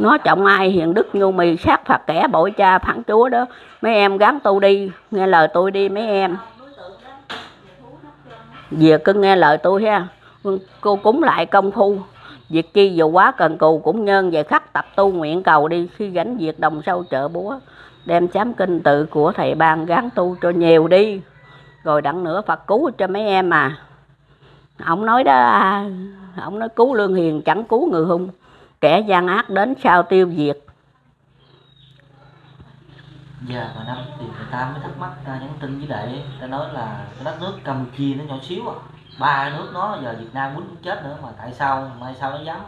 nó trọng ai hiền đức nhu mì, sát phạt kẻ bội cha phản chúa đó. Mấy em gắn tu đi, nghe lời tôi đi mấy em. Về cứ nghe lời tôi ha. Cô cúng lại công phu. Việc chi dù quá cần cù cũng nhân về khắc tập tu nguyện cầu đi. Khi gánh việc đồng sâu chợ búa, đem chám kinh tự của thầy ban gắn tu cho nhiều đi. Rồi đặng nữa phật cứu cho mấy em mà. Ông nói đó à, ông nói cứu lương hiền chẳng cứu người hung kẻ gian ác đến sao tiêu diệt. Dạ vào năm thì người ta mới thắc mắc ta nhắn tin với đệ ta nói là cái đất nước Campuchia nó nhỏ xíu à. Ba nước nó giờ Việt Nam muốn chết nữa mà tại sao, mai sao nó dám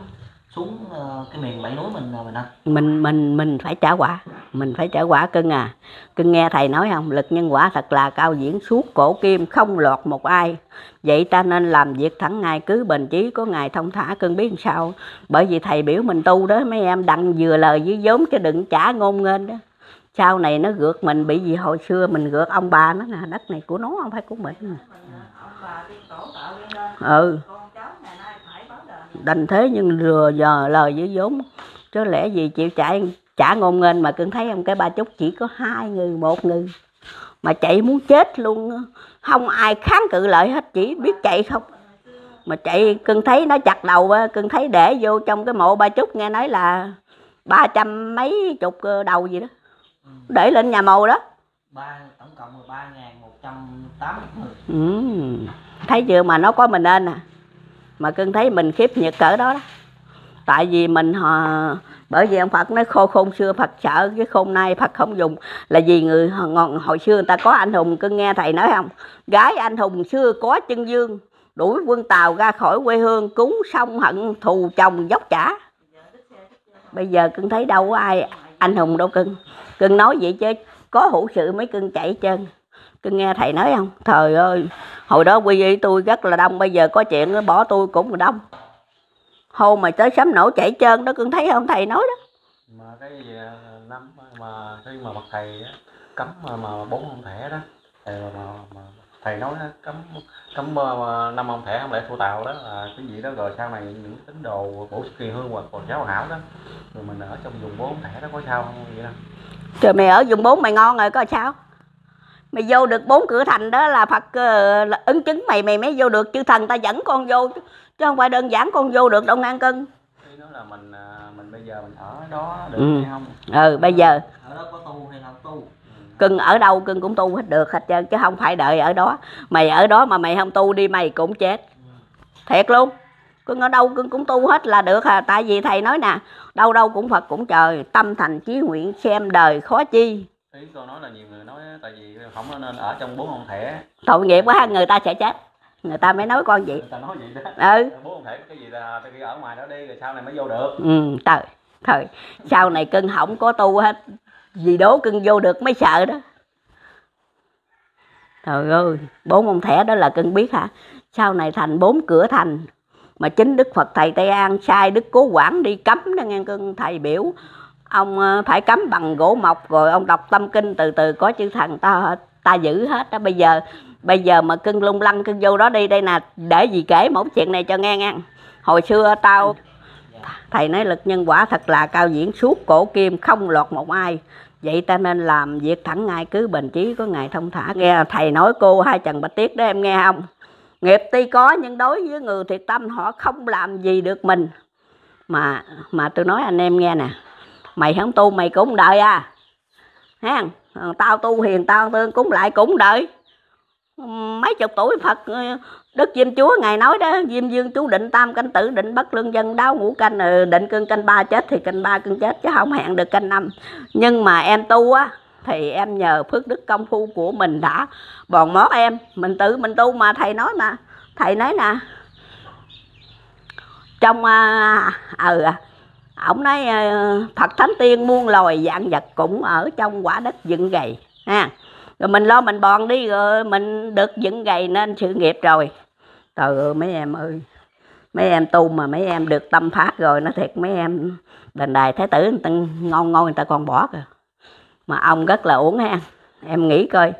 xuống ờ, cái miền bảy núi mình bà năm mình mình mình phải trả quả. Mình phải trả quả cưng à. Cưng nghe thầy nói không? Lực nhân quả thật là cao diễn suốt cổ kim không lọt một ai. Vậy ta nên làm việc thẳng ngày cứ bền chí có ngày thông thả cưng biết làm sao? Bởi vì thầy biểu mình tu đó mấy em đặng vừa lời với vốn chứ đừng trả ngôn nghênh đó. Sau này nó gượt mình bị gì hồi xưa mình gượt ông bà nó nè đất này của nó không phải của mình. Mình đành thế nhưng lừa giờ lời với vốn. Chứ lẽ gì chịu trả trả ngôn nghênh mà cưng thấy không cái ba chúc chỉ có hai người một người mà chạy muốn chết luôn không ai kháng cự lại hết chỉ biết chạy không. Mà chạy cưng thấy nó chặt đầu cưng thấy để vô trong cái mộ ba chúc nghe nói là ba trăm mấy chục đầu gì đó. Để lên nhà mồ đó. Ba tổng cộng là ba ngàn một trăm tám mươi ừ. thấy chưa mà nó có mình nên à mà cưng thấy mình khiếp nhật cỡ đó đó. Tại vì mình họ bởi vì ông Phật nói khô khôn xưa Phật sợ cái khôn nay Phật không dùng. Là vì người ngọn, hồi xưa người ta có anh hùng, cưng nghe thầy nói không? Gái anh hùng xưa có chân dương, đuổi quân tàu ra khỏi quê hương, cúng xong hận, thù chồng dốc trả bây giờ cưng thấy đâu có ai anh hùng đâu cưng. Cưng nói vậy chứ, có hữu sự mấy cưng chạy chân cưng nghe thầy nói không? Trời ơi hồi đó quy y tôi rất là đông bây giờ có chuyện nó bỏ tôi cũng đông. Hôm mà tới sấm nổ chảy trơn đó cưng thấy không? Thầy nói đó. Mà cái à, năm mà khi mà bậc thầy á, cấm mà, mà bốn ông thẻ đó thì mà, mà, mà thầy nói á, cấm cấm ờ, năm ông thẻ không lẽ thua tàu đó là cái gì đó rồi sau này những tín đồ bổ kỳ hương hoặc còn giáo hảo đó rồi mình ở trong vùng bốn thẻ đó có sao không vậy đó? Trời mày ở vùng 4 mày ngon rồi có sao? Mày vô được bốn cửa thành đó là Phật ờ, là ứng chứng mày mày mới vô được chư thần ta dẫn con vô chứ không phải đơn giản con vô được đâu ngang nói là mình à, mình bây giờ mình ở đó được Ừ. hay không Ừ bây giờ ở đó có tu hay không tu cưng ở đâu cưng cũng tu hết được hết trơn chứ không phải đợi ở đó. Mày ở đó mà mày không tu đi mày cũng chết. Thiệt luôn. Cưng ở đâu cưng cũng tu hết là được à tại vì thầy nói nè đâu đâu cũng Phật cũng trời tâm thành chí nguyện xem đời khó chi ý cô nói là nhiều người nói tại vì không nên ở trong bốn ông thẻ tội nghiệp quá người ta sẽ chết. Người ta mới nói con vậy. Người ta nói vậy đó. Ừ. Bốn ông thẻ cái gì là phải đi ở ngoài đó đi rồi sau này mới vô được. Ừ trời trời. Sau này cưng không có tu hết vì đố cưng vô được mới sợ đó. Trời ơi bốn ông thẻ đó là cưng biết hả? Sau này thành bốn cửa thành mà chính đức phật thầy tây an sai đức cố quản đi cấm đó nghe cưng thầy biểu ông ờ, phải cấm bằng gỗ mộc rồi ông đọc tâm kinh từ từ, có chữ thần ta ta giữ hết đó. Bây giờ bây giờ mà cưng lung lăng cưng vô đó đi, đây nè, để gì kể một chuyện này cho nghe nghe hồi xưa tao, thầy nói lực nhân quả thật là cao diễn, suốt cổ kim không lọt một ai. Vậy ta nên làm việc thẳng ngay, cứ bình chí, có ngày thông thả. Nghe thầy nói cô hai trần bạch tiết đó, em nghe không? Nghiệp tuy có, nhưng đối với người thiệt tâm họ không làm gì được mình. Mà mà tôi nói anh em nghe nè mày không tu mày cũng đợi à. Ha tao tu hiền tao tương cũng lại cũng đợi mấy chục tuổi phật ờ, đức diêm chúa ngài nói đó diêm dương chú định tam canh tử định bất lương dân đáo ngũ canh ờ, định cương canh ba chết thì canh ba cương chết chứ không hẹn được canh năm. Nhưng mà em tu á thì em nhờ phước đức công phu của mình đã bòn mót em. Mình tự mình tu mà thầy nói mà. Thầy nói nè trong à, ừ à, ổng nói ờ, phật thánh tiên muôn loài dạng vật cũng ở trong quả đất dựng gầy, ha. Rồi mình lo mình bòn đi, rồi mình được dựng gầy nên sự nghiệp rồi. Trời ơi, mấy em ơi, mấy em tu mà mấy em được tâm phát rồi nó thiệt mấy em đền đài thái tử người ta ngon ngon người ta còn bỏ kìa. Mà ông rất là uổng ha. Em nghĩ coi,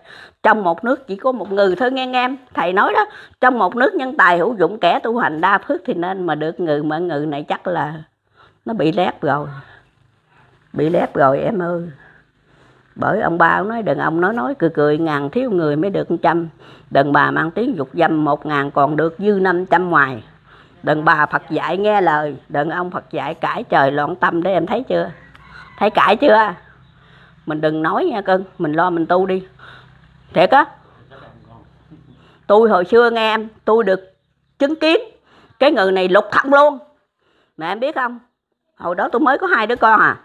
trong một nước chỉ có một người thôi nghe em. Thầy nói đó, trong một nước nhân tài hữu dụng kẻ tu hành đa phước thì nên mà được người mà người này chắc là nó bị lép rồi. Bị lép rồi em ơi. Bởi ông ba ông nói đừng, ông nói nói cười cười, ngàn thiếu người mới được trăm. Đàn bà mang tiếng dục dâm, một ngàn còn được dư năm trăm ngoài. Đàn bà phật dạy nghe lời đàn ông phật dạy cãi trời loạn tâm để em thấy chưa? Thấy cãi chưa? Mình đừng nói nha cưng, mình lo mình tu đi. Thiệt á. Tôi hồi xưa nghe em, tôi được chứng kiến cái người này lục thẳng luôn. Mà em biết không? Hồi đó tôi mới có hai đứa con à.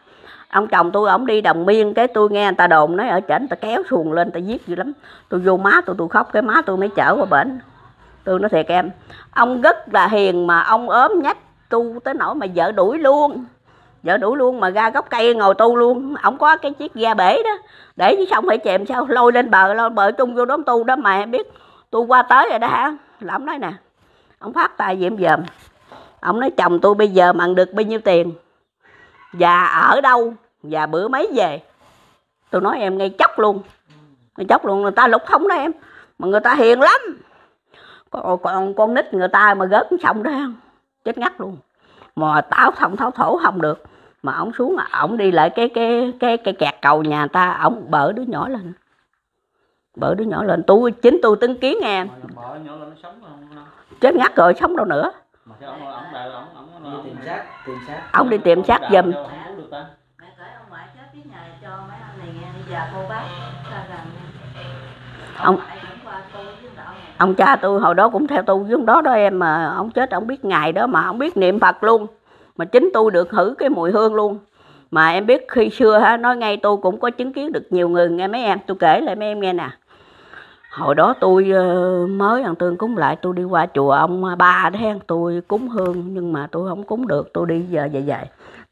Ông chồng tôi ổng đi đồng biên, cái tôi nghe người ta đồn nói ở trển, người ta kéo xuồng lên ta giết dữ lắm. Tôi vô má tôi tôi khóc, cái má tôi mới chở qua bển. Tôi nói thiệt em, ông rất là hiền mà ông ốm nhách, tu tới nỗi mà vợ đuổi luôn. Vợ đuổi luôn mà ra gốc cây ngồi tu luôn. Ông có cái chiếc ghe bể đó, để chứ xong phải chèm sao, lôi lên bờ lôi bờ chung vô đám tu đó mà em biết. Tôi qua tới rồi đó hả? Là ông nói nè, ông phát tài gì em dòm? Ông nói chồng tôi bây giờ mà được bao nhiêu tiền? Và ở đâu? Và bữa mấy về? Tôi nói em ngay chốc luôn. Ngay chốc luôn người ta lục không đó em. Mà người ta hiền lắm. Còn, còn con nít người ta mà gớt xong đó chết ngắt luôn. Mà táo thông tháo thổ không được. Mà ổng xuống ổng đi lại cái cái cái cái kẹt cầu nhà ta ổng bở đứa nhỏ lên. Bở đứa nhỏ lên. Tôi chính tôi chứng kiến em. Chết ngắt rồi sống đâu nữa. Mà ông đi tìm xác tìm xác ổng đi tìm xác giùm. Ông ngoại chết biết ngày cho mấy anh này nghe. Bây giờ cô bác ra rằng Ông- cha tôi hồi đó cũng theo tu với đó đó em mà ông chết ông biết ngày đó mà ông biết niệm phật luôn. Mà chính tôi được hử cái mùi hương luôn. Mà em biết khi xưa ha nói ngay tôi cũng có chứng kiến được nhiều người nghe mấy em. Tôi kể lại mấy em nghe nè hồi đó tôi ờ, mới ăn tương cúng lại tôi đi qua chùa ông à, ba đấy hen tôi cúng hương nhưng mà tôi không cúng được tôi đi giờ về về.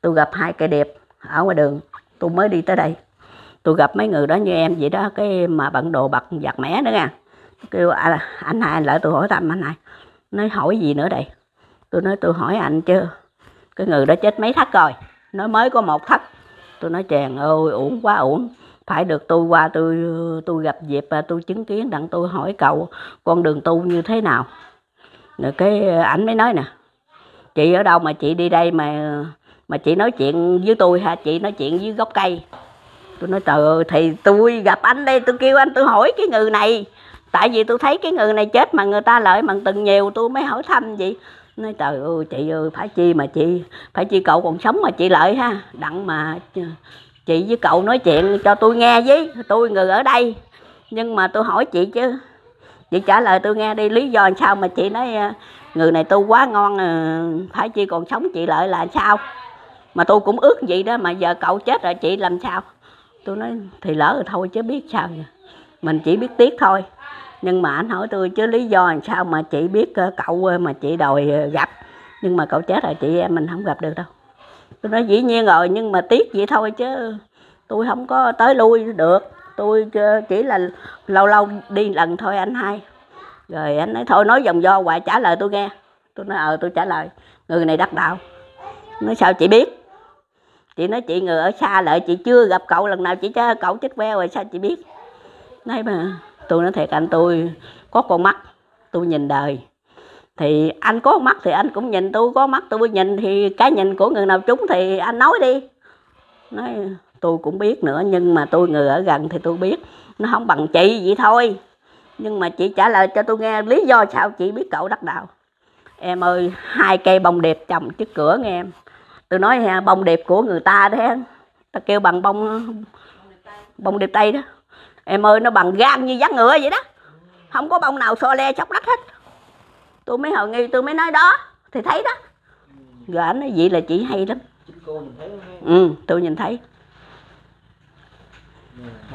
Tôi gặp hai cây đẹp ở ngoài đường tôi mới đi tới đây. Tôi gặp mấy người đó như em vậy đó cái mà bận đồ bật giặt mẻ nữa nha. Kêu à, anh hai anh lại tôi hỏi thăm anh hai. Nói hỏi gì nữa đây? Tôi nói tôi hỏi anh chưa cái người đó chết mấy thắt rồi nói mới có một thắt tôi nói chàng ơi uổng quá uổng phải được tôi qua tôi tôi gặp dịp à, tôi chứng kiến, đặng tôi hỏi cậu, con đường tu như thế nào? Rồi cái ảnh mới nói nè, chị ở đâu mà chị đi đây mà mà chị nói chuyện với tôi hả? Chị nói chuyện với gốc cây. Tôi nói, trời ơi, thì tôi gặp anh đây, tôi kêu anh tôi hỏi cái người này. Tại vì tôi thấy cái người này chết mà người ta lợi bằng từng nhiều, tôi mới hỏi thăm vậy. Nói, trời ơi, chị ơi, phải chi mà chị, phải chi cậu còn sống mà chị lợi ha. Đặng mà chị với cậu nói chuyện cho tôi nghe với, tôi người ở đây. Nhưng mà tôi hỏi chị chứ. Chị trả lời tôi nghe đi, lý do làm sao mà chị nói à, người này tu quá ngon à, phải chi còn sống chị lợi là sao? Mà tôi cũng ước vậy đó, mà giờ cậu chết rồi chị làm sao? Tôi nói, thì lỡ rồi thôi chứ biết sao giờ. Mình chỉ biết tiếc thôi. Nhưng mà anh hỏi tôi chứ lý do làm sao mà chị biết à, cậu mà chị đòi gặp. Nhưng mà cậu chết rồi chị em mình không gặp được đâu tôi nói dĩ nhiên rồi, nhưng mà tiếc vậy thôi chứ. Tôi không có tới lui được. Tôi ờ, chỉ là lâu lâu đi lần thôi anh hai. Rồi anh nói, thôi nói vòng do hoài, trả lời tôi nghe. Tôi nói ờ tôi trả lời. Người này đắc đạo. Nói, sao chị biết? Chị nói, chị người ở xa lợi chị chưa gặp cậu lần nào, chị cho cậu chết queo rồi, sao chị biết? Nói mà, tôi nói, thiệt anh, tôi có con mắt, tôi nhìn đời thì anh có mắt thì anh cũng nhìn tôi có mắt tôi nhìn. Thì cái nhìn của người nào trúng thì anh nói đi. Nói tôi cũng biết nữa nhưng mà tôi người ở gần thì tôi biết. Nó không bằng chị vậy thôi. Nhưng mà chị trả lời cho tôi nghe lý do sao chị biết cậu đắc đạo. Em ơi hai cây bông đẹp trồng trước cửa nghe em. Tôi nói ha, bông đẹp của người ta đấy ta kêu bằng bông bông đẹp tây đó. Em ơi nó bằng gan như dáng ngựa vậy đó. Không có bông nào so le chóc đất hết tôi mới hầu nghi tôi mới nói đó. Thì thấy đó. Rồi anh nói vậy là chị hay lắm. Cô nhìn thấy không ừ tôi nhìn thấy.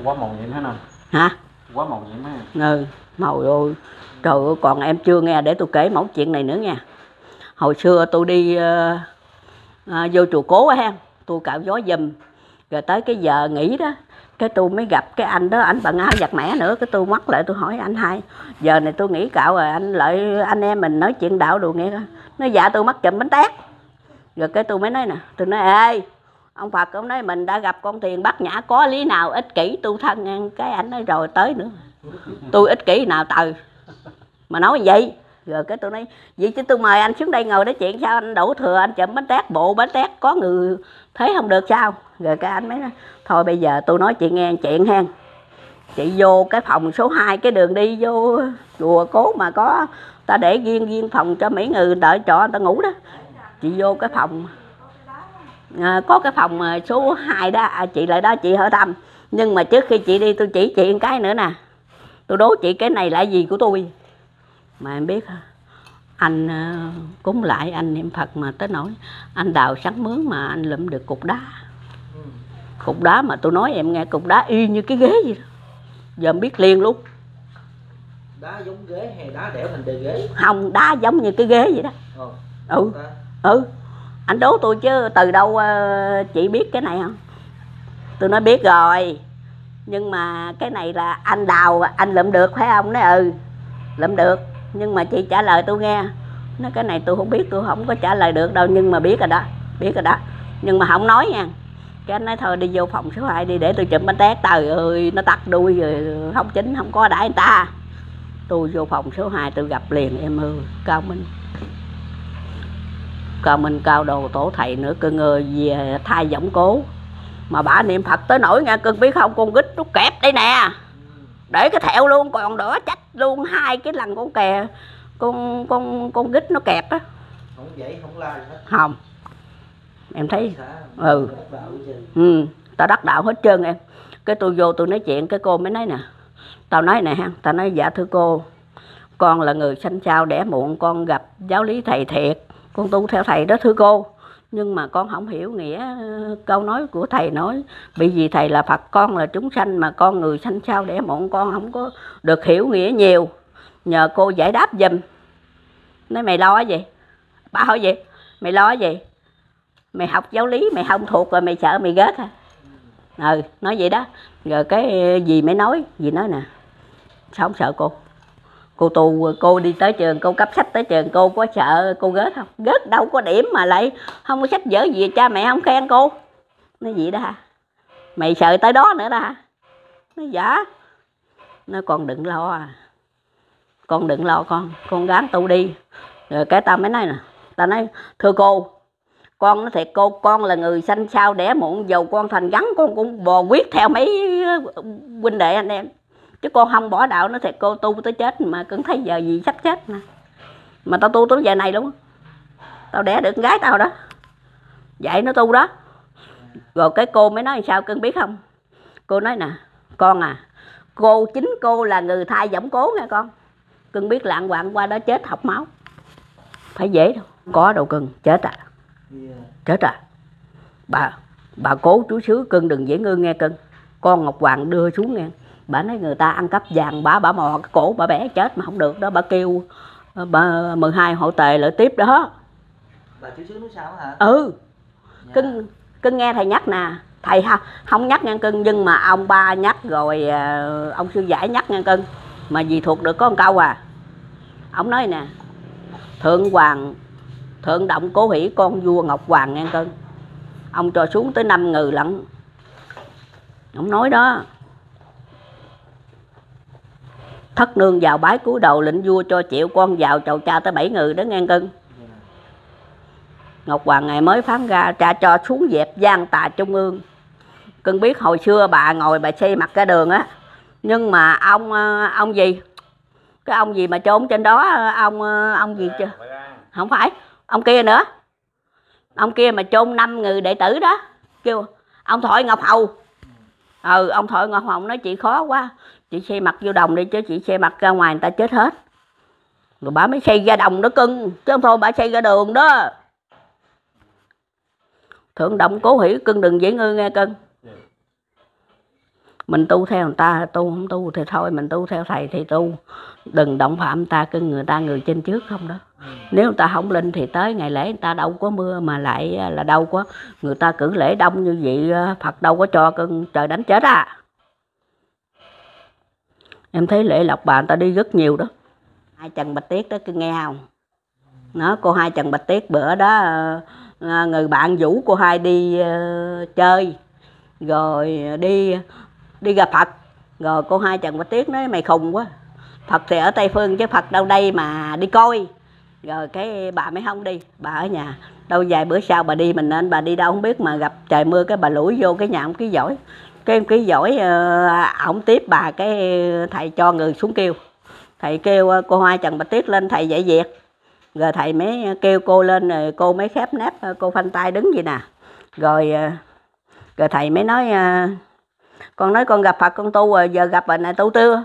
Quá màu nhiệm hết không hả? Quá màu nhiệm hết ừ màu ơi trời ơi còn em chưa nghe để tôi kể mẫu chuyện này nữa nha. Hồi xưa tôi đi ờ, à, vô chùa cố á ha. Tôi cạo gió giùm rồi tới cái giờ nghỉ đó cái tôi mới gặp cái anh đó, anh bằng áo giặt mẻ nữa, cái tôi mắc lại, tôi hỏi anh hai. Giờ này tôi nghĩ cạo rồi, anh lại, anh em mình nói chuyện đạo đồ nghe coi. Nó dạ tôi mắc chùm bánh tét. Rồi cái tôi mới nói nè, tôi nói, ê, ông Phật ông nói mình đã gặp con thuyền bắt nhã, có lý nào ích kỷ tu thân? Cái anh nói, rồi tới nữa. Tôi ích kỷ nào từ mà nói vậy. Rồi cái tôi nói, vậy chứ tôi mời anh xuống đây ngồi nói chuyện sao? Anh đổ thừa, anh chậm bánh tét, bộ bánh tét, có người thế không được sao? Rồi cái anh mới nói thôi bây giờ tôi nói chị nghe chuyện hen. Chị vô cái phòng số 2 cái đường đi vô chùa cố mà có ta để riêng riêng phòng cho mấy người đợi trọ người ta ngủ đó. Chị vô cái phòng. À, có cái phòng số 2 đó à, chị lại đó chị hỏi thăm nhưng mà trước khi chị đi tôi chỉ chị một cái nữa nè. Tôi đố chị cái này là gì của tôi mà em biết hả? Anh ờ, cúng lại anh niệm phật mà tới nỗi anh đào sắn mướn mà anh lụm được cục đá. Ừ. cục đá mà tôi nói em nghe cục đá y như cái ghế vậy đó. Giờ em biết liền luôn. Đá giống ghế hay đá đẽo thành đề ghế? Không đá giống như cái ghế vậy đó. Ờ ừ. ta. Ừ. Anh đố tôi chứ từ đâu ờ, chị biết cái này không? Tôi nói biết rồi. Nhưng mà cái này là anh đào anh lụm được phải không? Nói ừ lụm được nhưng mà chị trả lời tôi nghe. Nó cái này tôi không biết, tôi không có trả lời được đâu, nhưng mà biết rồi đó, biết rồi đó. Nhưng mà không nói nha. Cái anh nói thôi, đi vô phòng số 2 đi, để tôi chụm bánh tét. Trời ơi, nó tắt đuôi rồi không chính không có đãi người ta. Tôi vô phòng số 2 tôi gặp liền, em ơi, cao minh. Cao minh cao đồ, tổ thầy nữa, cưng ơi, về thai giọng cố. Mà bà niệm phật tới nổi nha cưng biết không? Con gít nó kẹp đây nè để cái thẹo luôn còn đỡ trách luôn hai cái lần con kè con con con gít nó kẹp á. Không dậy không la gì hết. Không. Em thấy Ừ. ừ tao đắc đạo hết trơn em. Cái tôi vô tôi nói chuyện cái cô mới nói nè. Tao nói nè ha tao nói dạ thưa cô con là người sanh sao đẻ muộn con gặp giáo lý thầy thiệt con tu theo thầy đó thưa cô nhưng mà con không hiểu nghĩa, câu nói của thầy nói bởi vì thầy là phật, con là chúng sanh mà con người sanh sao để bọn con không có được hiểu nghĩa nhiều. Nhờ cô giải đáp giùm. Nói, mày lo gì? Bà hỏi gì mày lo gì? Mày học giáo lý, mày không thuộc rồi mày sợ mày gớt hả? Ừ nói vậy đó. Rồi cái gì mới nói? Gì nói nè? Sao không sợ cô? Cô tu cô đi tới trường, cô cấp sách tới trường, cô có sợ cô gớt không? Gớt đâu có điểm mà lại không có sách vở gì, cha mẹ không khen cô. Nói vậy đó hả? Mày sợ tới đó nữa đó hả? Nó giả dạ. nó con đừng lo à. Con đừng lo con con gán tu đi. Rồi cái tao mới nói nè, tao nói, thưa cô, con nói thiệt cô, con là người sanh sao đẻ muộn, dầu con thành gắn con cũng bò quyết theo mấy huynh đệ anh em chứ con không bỏ đạo nó thiệt, cô tu tới chết mà cũng thấy giờ gì sắp chết mà. Mà tao tu tới giờ này luôn tao đẻ được con gái tao đó. Dạy nó tu đó. Rồi cái cô mới nói sao, cưng biết không? Cô nói nè, con à cô, chính cô là người thai giọng cố nghe con. Cưng biết lạng quạng qua đó chết học máu. Phải dễ đâu, có đâu cưng, chết à. Chết à. Bà bà cố chú xứ cưng đừng dễ ngư nghe cưng. Con ngọc hoàng đưa xuống nghe bà nói người ta ăn cắp vàng bà bà mò cái cổ bà bẻ chết mà không được đó bà kêu ờ, bà 12 hộ tề lại tiếp đó. Bà chú xứ nói sao hả? Ừ. Dạ. cưng cưng nghe thầy nhắc nè. Thầy ha không nhắc nha cưng nhưng mà ông ba nhắc rồi ờ, ông sư giải nhắc nha cưng. Mà vì thuộc được có một câu à. Ông nói nè thượng hoàng thượng động cố hỷ con vua ngọc hoàng nghe cưng. Ông cho xuống tới năm ngừ lận. Ông nói đó thất nương vào bái cúi đầu lệnh vua cho chịu con vào chầu cha tới bảy ngừ đó nghe cưng. Ngọc Hoàng ngày mới phán ra cha cho xuống dẹp gian tà trung ương. Cưng biết hồi xưa bà ngồi bà xây mặt ra đường á nhưng mà ông ờ, ông gì? Cái ông gì mà trốn trên đó ông ờ, ông gì ra. không phải ông kia nữa. Ông kia mà chôn năm người đệ tử đó kêu ông thoại ngọc hầu. Ừ ông thoại ngọc hầu nói chị khó quá chị xây mặt vô đồng đi chứ chị xây mặt ra ngoài người ta chết hết. Rồi bà mới xây ra đồng đó cưng chứ không thôi bà xây ra đường đó. Thượng động cố hỷ cưng đừng dễ ngư nghe cưng. Dạ. mình tu theo người ta tu không tu thì thôi mình tu theo thầy thì tu. Đừng động phạm người ta cưng người ta người trên trước không đó. Ừ. nếu người ta không linh thì tới ngày lễ người ta đâu có mưa mà lại là đâu có người ta cử lễ đông như vậy phật đâu có cho cưng trời đánh chết à em thấy lễ lộc bà người ta đi rất nhiều đó. Hai trần bạch tiết đó cứ nghe không? Nó, cô hai trần bạch tiết bữa đó ờ, ờ, người bạn vũ cô hai đi ờ, chơi. Rồi đi đi gặp phật. Rồi cô hai trần bạch tiết nói, mày khùng quá. Phật thì ở tây phương chứ phật đâu đây mà đi coi. Rồi cái bà mới không đi. Bà ở nhà, đâu vài bữa sau bà đi, mình nên bà đi đâu không biết mà gặp trời mưa cái bà lủi vô cái nhà ông ký giỏi cái ông ký giỏi ờ, ổng tiếp bà cái thầy cho người xuống kêu. Thầy kêu ờ, cô hoa trần bạch tuyết lên thầy dạy việc. Rồi thầy mới kêu cô lên, rồi cô mới khép nép ờ, cô phanh tay đứng vậy nè. Rồi rồi thầy mới nói con nói con gặp phật, con tu rồi giờ gặp bà này tu chưa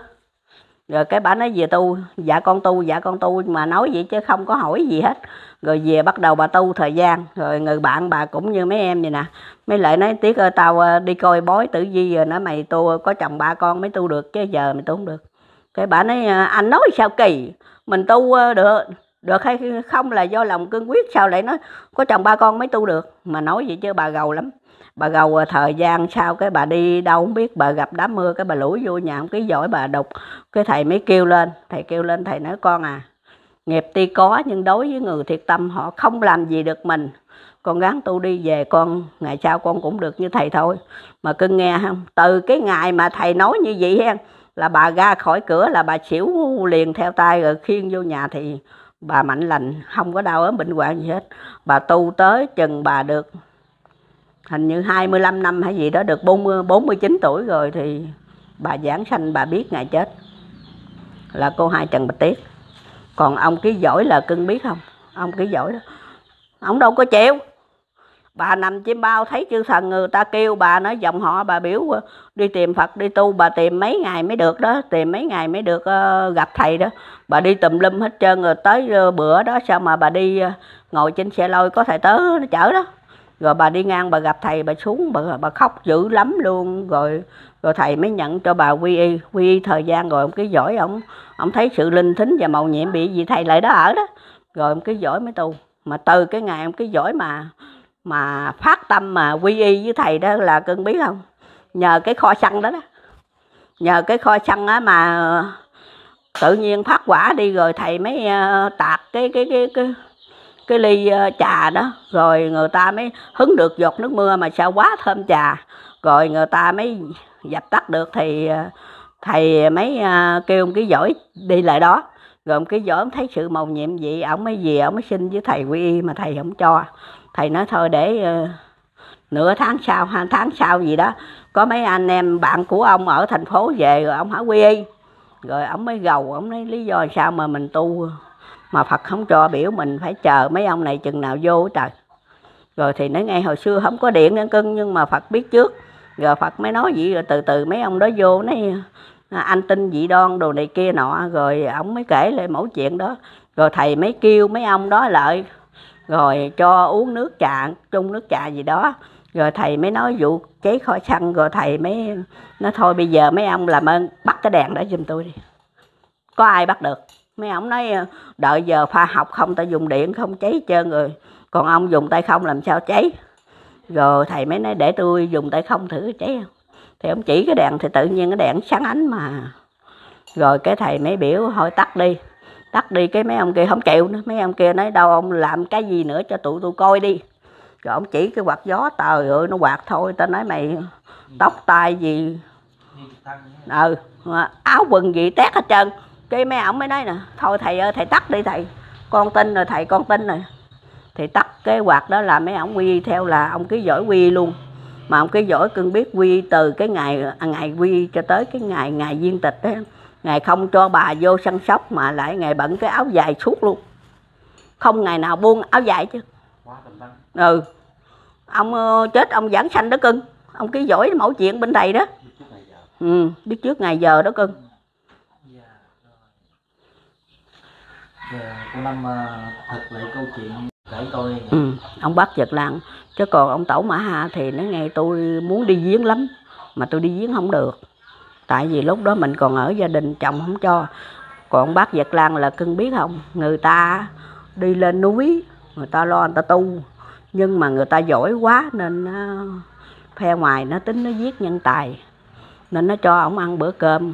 rồi cái bà nói, về tu dạ con tu dạ con tu. Mà nói vậy chứ không có hỏi gì hết. Rồi về bắt đầu bà tu thời gian. Rồi người bạn bà cũng như mấy em vậy nè. Mấy lại nói, tiếc ơi, tao ờ, đi coi bói tử vi rồi nói mày tu, có chồng ba con mới tu được chứ giờ mày tu không được. Cái bà nói ờ, anh nói sao kỳ? Mình tu ờ, được được hay không là do lòng cương quyết sao lại nói có chồng ba con mới tu được? Mà nói vậy chứ bà gầu lắm bà gầu à, thời gian sau cái bà đi đâu không biết, bà gặp đám mưa cái bà lủi vô nhà không ký giỏi, bà đục cái thầy mới kêu lên. Thầy kêu lên, thầy nói, con à nghiệp tuy có nhưng đối với người thiệt tâm họ không làm gì được mình. Con gắng tu đi về con, ngày sau con cũng được như thầy thôi. Mà cưng nghe không, từ cái ngày mà thầy nói như vậy hen, là bà ra khỏi cửa là bà xỉu liền theo tay, rồi khiêng vô nhà thì bà mạnh lành, không có đau ốm bệnh hoạn gì hết. Bà tu tới chừng bà được hình như 25 năm hay gì đó được 40, 49 tuổi rồi thì bà giảng sanh bà biết ngày chết. Là cô hai Trần Bạch Tiết. Còn ông ký giỏi là cưng biết không? Ông ký giỏi đó. Ông đâu có chịu. Bà nằm chim bao thấy chư thần người ta kêu bà nói dòng họ bà biểu đi tìm Phật đi tu bà tìm mấy ngày mới được đó tìm mấy ngày mới được ờ, gặp thầy đó. Bà đi tùm lum hết trơn rồi tới ờ, bữa đó sao mà bà đi ờ, ngồi trên xe lôi có thầy tớ nó chở đó rồi bà đi ngang bà gặp thầy bà xuống bà, bà khóc dữ lắm luôn. Rồi rồi thầy mới nhận cho bà quy y quy y thời gian rồi ông cái giỏi ông ông thấy sự linh thính và màu nhiệm bị gì thầy lại đó ở đó. Rồi ông cái giỏi mới tu. Mà từ cái ngày ông cái giỏi mà mà phát tâm mà quy y với thầy đó là cưng biết không? Nhờ cái kho xăng đó đó. Nhờ cái kho xăng á mà tự nhiên phát quả đi rồi thầy mới ờ, tạc cái cái cái cái cái ly ờ, trà đó, rồi người ta mới hứng được giọt nước mưa mà sao quá thơm trà. Rồi người ta mới dập tắt được thì ờ, thầy mới ờ, kêu ông cái giỏi đi lại đó. Rồi ông cái giỏi ông thấy sự màu nhiệm vậy ông mới về, ông mới xin với thầy quy y mà thầy không cho. Thầy nói thôi để nửa tháng sau, hai tháng sau gì đó, có mấy anh em bạn của ông ở thành phố về rồi ông hỏi quy y. Rồi ông mới gầu, ông nói lý do sao mà mình tu mà Phật không cho biểu mình, phải chờ mấy ông này chừng nào vô trời. Rồi thì nói ngay hồi xưa không có điện nữa cưng, nhưng mà Phật biết trước. Rồi Phật mới nói vậy, rồi từ từ mấy ông đó vô, nói à, anh tin dị đoan đồ này kia nọ. Rồi ông mới kể lại mẫu chuyện đó. Rồi thầy mới kêu mấy ông đó lại, rồi cho uống nước trà, chung nước trà gì đó. Rồi thầy mới nói vụ cháy khỏi xăng, rồi thầy mới nói, thôi bây giờ mấy ông làm ơn, bắt cái đèn đó giùm tôi đi. Có ai bắt được? Mấy ông nói đợi giờ khoa học không ta dùng điện không cháy trơn rồi. Còn ông dùng tay không làm sao cháy? Rồi thầy mới nói để tôi dùng tay không thử cháy không? Thì ông chỉ cái đèn thì tự nhiên cái đèn sáng ánh mà. Rồi cái thầy mới biểu thôi tắt đi tắt đi. Cái mấy ông kia không chịu nữa. Mấy ông kia nói đâu ông làm cái gì nữa cho tụi tôi coi đi. Rồi ông chỉ cái quạt gió trời ơi nó quạt thôi. Tao nói mày tóc tai gì? Vậy. ừ. Mà áo quần gì tét hết trơn cái mấy ổng mới nói nè thôi thầy ơi thầy tắt đi thầy. Con tin rồi thầy con tin rồi. Thì tắt cái quạt đó là mấy ổng quy theo là ông ký giỏi quy luôn. Mà ông ký giỏi cưng biết quy từ cái ngày à, ngày quy cho tới cái ngày ngày viên tịch đó ngày không cho bà vô săn sóc mà lại ngày bận cái áo dài suốt luôn. Không ngày nào buông áo dài chứ. Ừ. Ông ờ, chết ông giảng sanh đó cưng. Ông ký giỏi mẫu chuyện bên thầy đó. Ừ biết trước ngày giờ đó cưng dạ rồi giờ Dạ, cô năm ờ, thật lại câu chuyện kể tôi. Ừ, ông bắt giật lặng chứ còn ông tổ mã hà thì nó nghe tôi muốn đi giếng lắm mà tôi đi giếng không được. Tại vì lúc đó mình còn ở gia đình chồng không cho. Còn ông bác giật lan là cưng biết không? Người ta đi lên núi người ta lo người ta tu. Nhưng mà người ta giỏi quá nên nó, phe ngoài nó tính nó giết nhân tài. Nên nó cho ông ăn bữa cơm.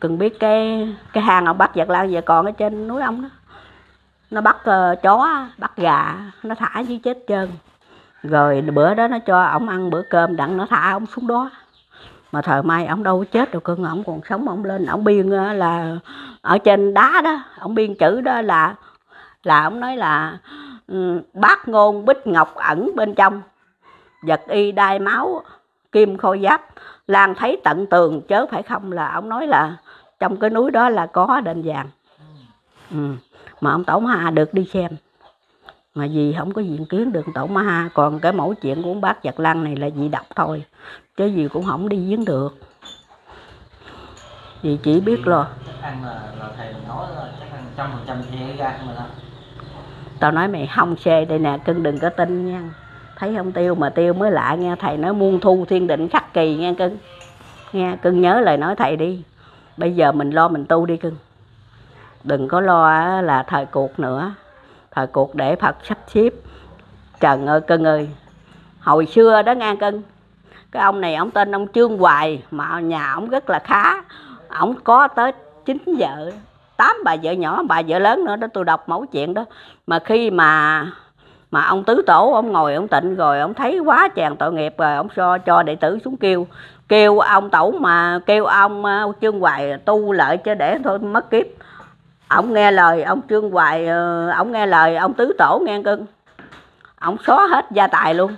Cưng biết cái cái hang ông bắt giật lan giờ còn ở trên núi ông đó nó bắt uh, chó bắt gà nó thả dưới chết trơn. Rồi bữa đó nó cho ổng ăn bữa cơm đặng nó thả ổng xuống đó. Mà thời mai ổng đâu có chết đâu cưng ổng còn sống ổng lên ổng biên ờ, là ở trên đá đó ổng biên chữ đó là là ổng nói là ừ, bát ngôn bích ngọc ẩn bên trong vật y đai máu kim khôi giáp lan thấy tận tường chớ phải không? Là ổng nói là trong cái núi đó là có đền vàng. Ừ mà ông tổ ma được đi xem. Mà vì không có diện kiến được tổ ma còn cái mẫu chuyện của ông bác giật lăng này là dị độc thôi chứ gì cũng không đi giếng được. Vì chỉ biết lo. Chắc ăn là, là thầy mình nói là chắc ăn trăm phần trăm che cái gan của mình đó tao nói mày không xê đây nè cưng đừng có tin nha. Thấy không tiêu mà tiêu mới lạ nghe thầy nói muôn thu thiên định khắc kỳ nghe cưng. Nghe cưng nhớ lời nói thầy đi. Bây giờ mình lo mình tu đi cưng đừng có lo là thời cuộc nữa. Thời cuộc để phật sắp xếp. Trần ơi, cưng ơi, hồi xưa đó ngang cưng, cái ông này ông tên ông trương hoài, mà nhà ông rất là khá. Ông có tới chín vợ, tám bà vợ nhỏ, bà vợ lớn nữa đó, tôi đọc mẫu chuyện đó. Mà khi mà mà ông tứ tổ, ông ngồi, ông tịnh rồi, ông thấy quá chàng tội nghiệp rồi, ông cho cho đệ tử xuống kêu. Kêu ông tổ mà, kêu ông à, trương hoài tu lợi cho để thôi, mất kiếp ông nghe lời, ông trương hoài ờ, ông nghe lời, ông tứ tổ nghe cưng. Ông xóa hết gia tài luôn.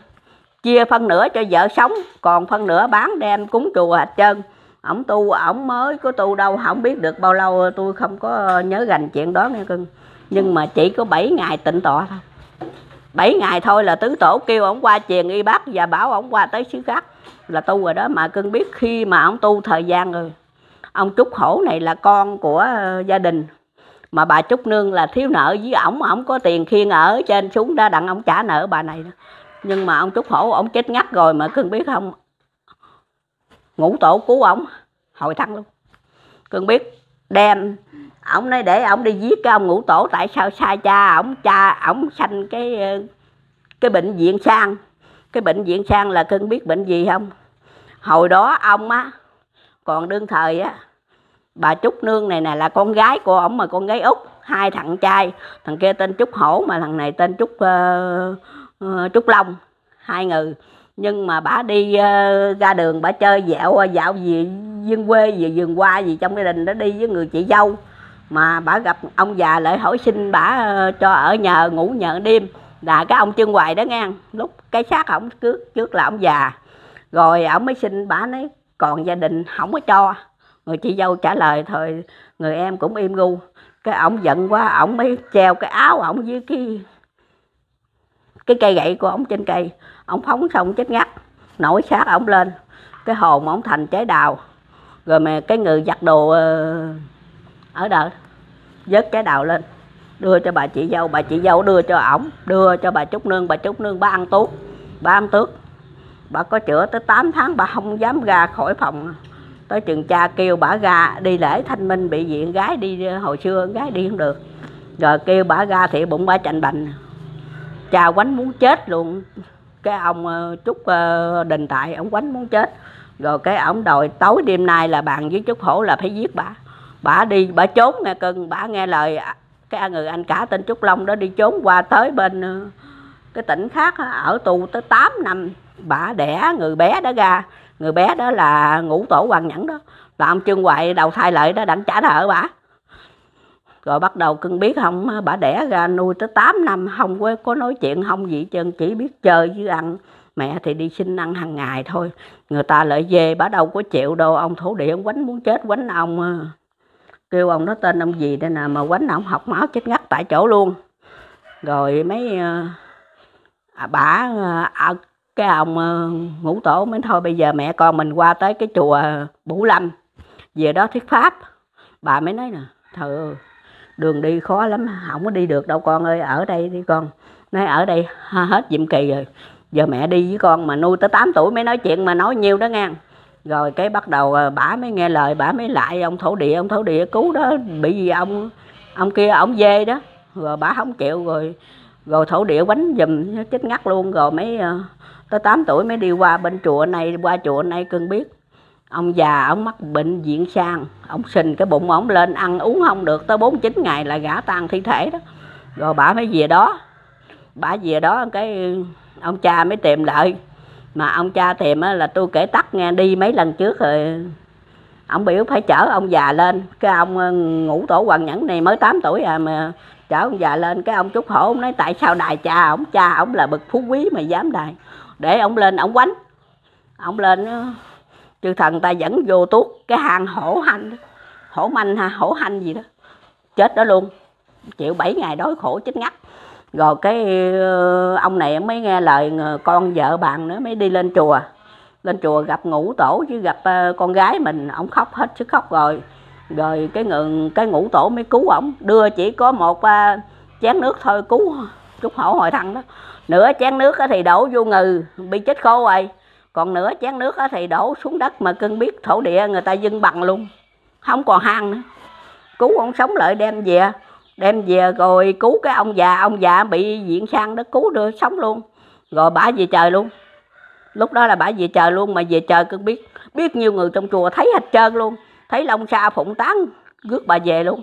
Chia phân nửa cho vợ sống, còn phân nửa bán đem cúng chùa hết trơn. Ổng tu ổng mới có tu đâu, không biết được bao lâu, tôi không có nhớ gành chuyện đó nghe cưng. Nhưng mà chỉ có 7 ngày tịnh tọa thôi. 7 ngày thôi là tứ tổ kêu ổng qua triền y bác và bảo ổng qua tới xứ khác. Là tu rồi đó, mà cưng biết khi mà ổng tu thời gian rồi, ông trúc hổ này là con của ờ, gia đình mà bà trúc nương là thiếu nợ với ổng ổng có tiền khiên ở trên xuống đó đặng ổng trả nợ bà này đó. Nhưng mà ông trúc hổ, ổng chết ngắt rồi mà cưng biết không? Ngũ tổ cứu ổng, hồi thăng luôn. Cưng biết đem, ổng nói để ổng đi giết cái ông ngũ tổ, tại sao sai cha ổng cha ổng sanh cái cái bệnh viện sang. Cái bệnh viện sang là cưng biết bệnh gì không? Hồi đó ông á, còn đương thời á bà trúc nương này nè là con gái của ổng mà con gái út hai thằng trai. Thằng kia tên trúc hổ mà thằng này tên trúc uh, trúc long hai người. Nhưng mà bà đi uh, ra đường bà chơi dạo dạo gì dân quê gì vườn qua gì trong gia đình đó đi với người chị dâu. Mà bà gặp ông già lại hỏi xin bà uh, cho ở nhờ ngủ nhờ đêm. Là cái ông trương hoài đó nghe. Lúc cái xác ổng trước trước là ông già. Rồi ổng mới xin bà nói còn gia đình không có cho người chị dâu trả lời thôi, người em cũng im gu cái ổng giận quá, ổng mới treo cái áo ổng dưới cái cái cây gậy của ổng trên cây. Ổng phóng xong chết ngắt, nổi xác ổng lên. Cái hồn ổng thành trái đào. Rồi mà cái người giặt đồ ờ, ở đó vớt trái đào lên. Đưa cho bà chị dâu, bà chị dâu đưa cho ổng, đưa cho bà trúc nương. Bà trúc nương bà ăn tuốt bà ăn tước. Bà có chữa tới 8 tháng, bà không dám ra khỏi phòng tới chừng cha kêu bà ra đi lễ thanh minh, bị viện gái đi, hồi xưa gái đi không được. Rồi kêu bà ra thì bụng bả chành bành. Cha quánh muốn chết luôn. Cái ông ờ, trúc ờ, đình tại, ông quánh muốn chết. Rồi cái ổng đòi tối đêm nay là bàn với trúc hổ là phải giết bà bà đi bà trốn nghe cưng bà nghe lời. Cái người anh cả tên trúc long đó đi trốn qua tới bên ờ, cái tỉnh khác, ở tù tới 8 năm. Bà đẻ, người bé đó ra người bé đó là ngũ tổ hoàng nhẫn đó. Là ông trương hoài đầu thai lại đó đặng trả nợ bà. Rồi bắt đầu cưng biết không bà đẻ ra nuôi tới 8 năm không có, có nói chuyện không gì chân trơn chỉ biết chơi với ăn. Mẹ thì đi xin ăn hàng ngày thôi. Người ta lại về bà đâu có chịu đâu ông thổ địa ông quánh muốn chết quánh ông kêu ông đó tên ông gì đây nè mà quánh ông học máu chết ngắt tại chỗ luôn. Rồi mấy ờ, à, bà ờ, à, cái ông ờ, ngũ tổ mới thôi bây giờ mẹ con mình qua tới cái chùa Bủ Lâm về đó thuyết pháp. Bà mới nói nè thờ ơi, đường đi khó lắm không có đi được đâu con ơi ở đây đi con. Nói ở đây hết nhiệm kỳ rồi giờ mẹ đi với con mà nuôi tới 8 tuổi mới nói chuyện mà nói nhiêu đó ngang. Rồi cái bắt đầu ờ, bả mới nghe lời bả mới lại ông thổ địa ông thổ địa cứu đó bị gì ông ông kia ông dê đó. Rồi bả không chịu rồi rồi thổ địa quánh giùm chết ngắt luôn rồi mấy ờ, tới 8 tuổi mới đi qua bên chùa này, qua chùa này cưng biết. Ông già, ông mắc bệnh diện sang ông sình cái bụng ổng lên ăn uống không được, tới 49 ngày là gã tan thi thể đó. Rồi bà mới về đó. Bà về đó cái ông cha mới tìm lại. Mà ông cha tìm là tôi kể tắt nghe, đi mấy lần trước rồi ông biểu phải chở ông già lên. Cái ông ờ, ngủ tổ hoàng nhẫn này mới 8 tuổi à mà chở ông già lên, cái ông trúc hổ ông nói, tại sao đài cha ông cha ông là bậc phú quý mà dám đài để ông lên, ông quánh. Ông lên ờ, chư thần ta dẫn vô tuốt cái hang hổ hành hổ manh ha, hổ hành gì đó. Chết đó luôn. Chịu 7 ngày đói khổ chết ngắt. Rồi cái ờ, ông này mới nghe lời ờ, con vợ bạn nữa mới đi lên chùa. Lên chùa gặp ngũ tổ chứ gặp con gái mình. Ông khóc hết sức khóc rồi. Rồi cái ngừng cái ngũ tổ mới cứu ổng. Đưa chỉ có một chén nước thôi cứu trúc hổ hồi thăng đó nửa chén nước á thì đổ vô ngừ, bị chết khô rồi. Còn nửa chén nước á thì đổ xuống đất mà cưng biết thổ địa người ta dưng bằng luôn, không còn hang nữa. Cứu ông sống lại đem về đem về rồi cứu cái ông già ông già bị diện sang đó cứu được, sống luôn. Rồi bả về trời luôn. Lúc đó là bả về trời luôn mà về trời cưng biết biết nhiều người trong chùa thấy hết trơn luôn. Thấy long sa phụng tán, rước bà về luôn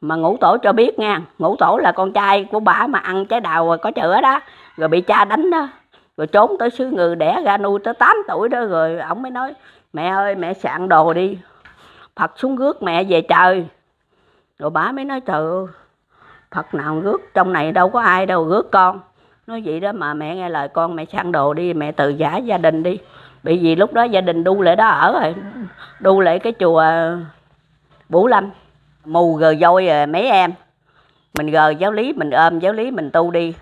mà ngũ tổ cho biết nha, ngũ tổ là con trai của bà mà ăn trái đào rồi có chữa đó. Rồi bị cha đánh đó. Rồi trốn tới xứ người đẻ ra nuôi tới 8 tuổi đó rồi ổng mới nói, mẹ ơi, mẹ sạn đồ đi, phật xuống rước mẹ về trời. Rồi bà mới nói, trời ơi, phật nào rước, trong này đâu có ai đâu, rước con. Nói vậy đó mà mẹ nghe lời con, mẹ sang đồ đi, mẹ từ giả gia đình đi. Bị vì lúc đó gia đình đu lại đó ở rồi, đu lại cái chùa Bủ Lâm mù gờ voi rồi à, mấy em. Mình gờ giáo lý, mình ôm giáo lý, mình tu đi.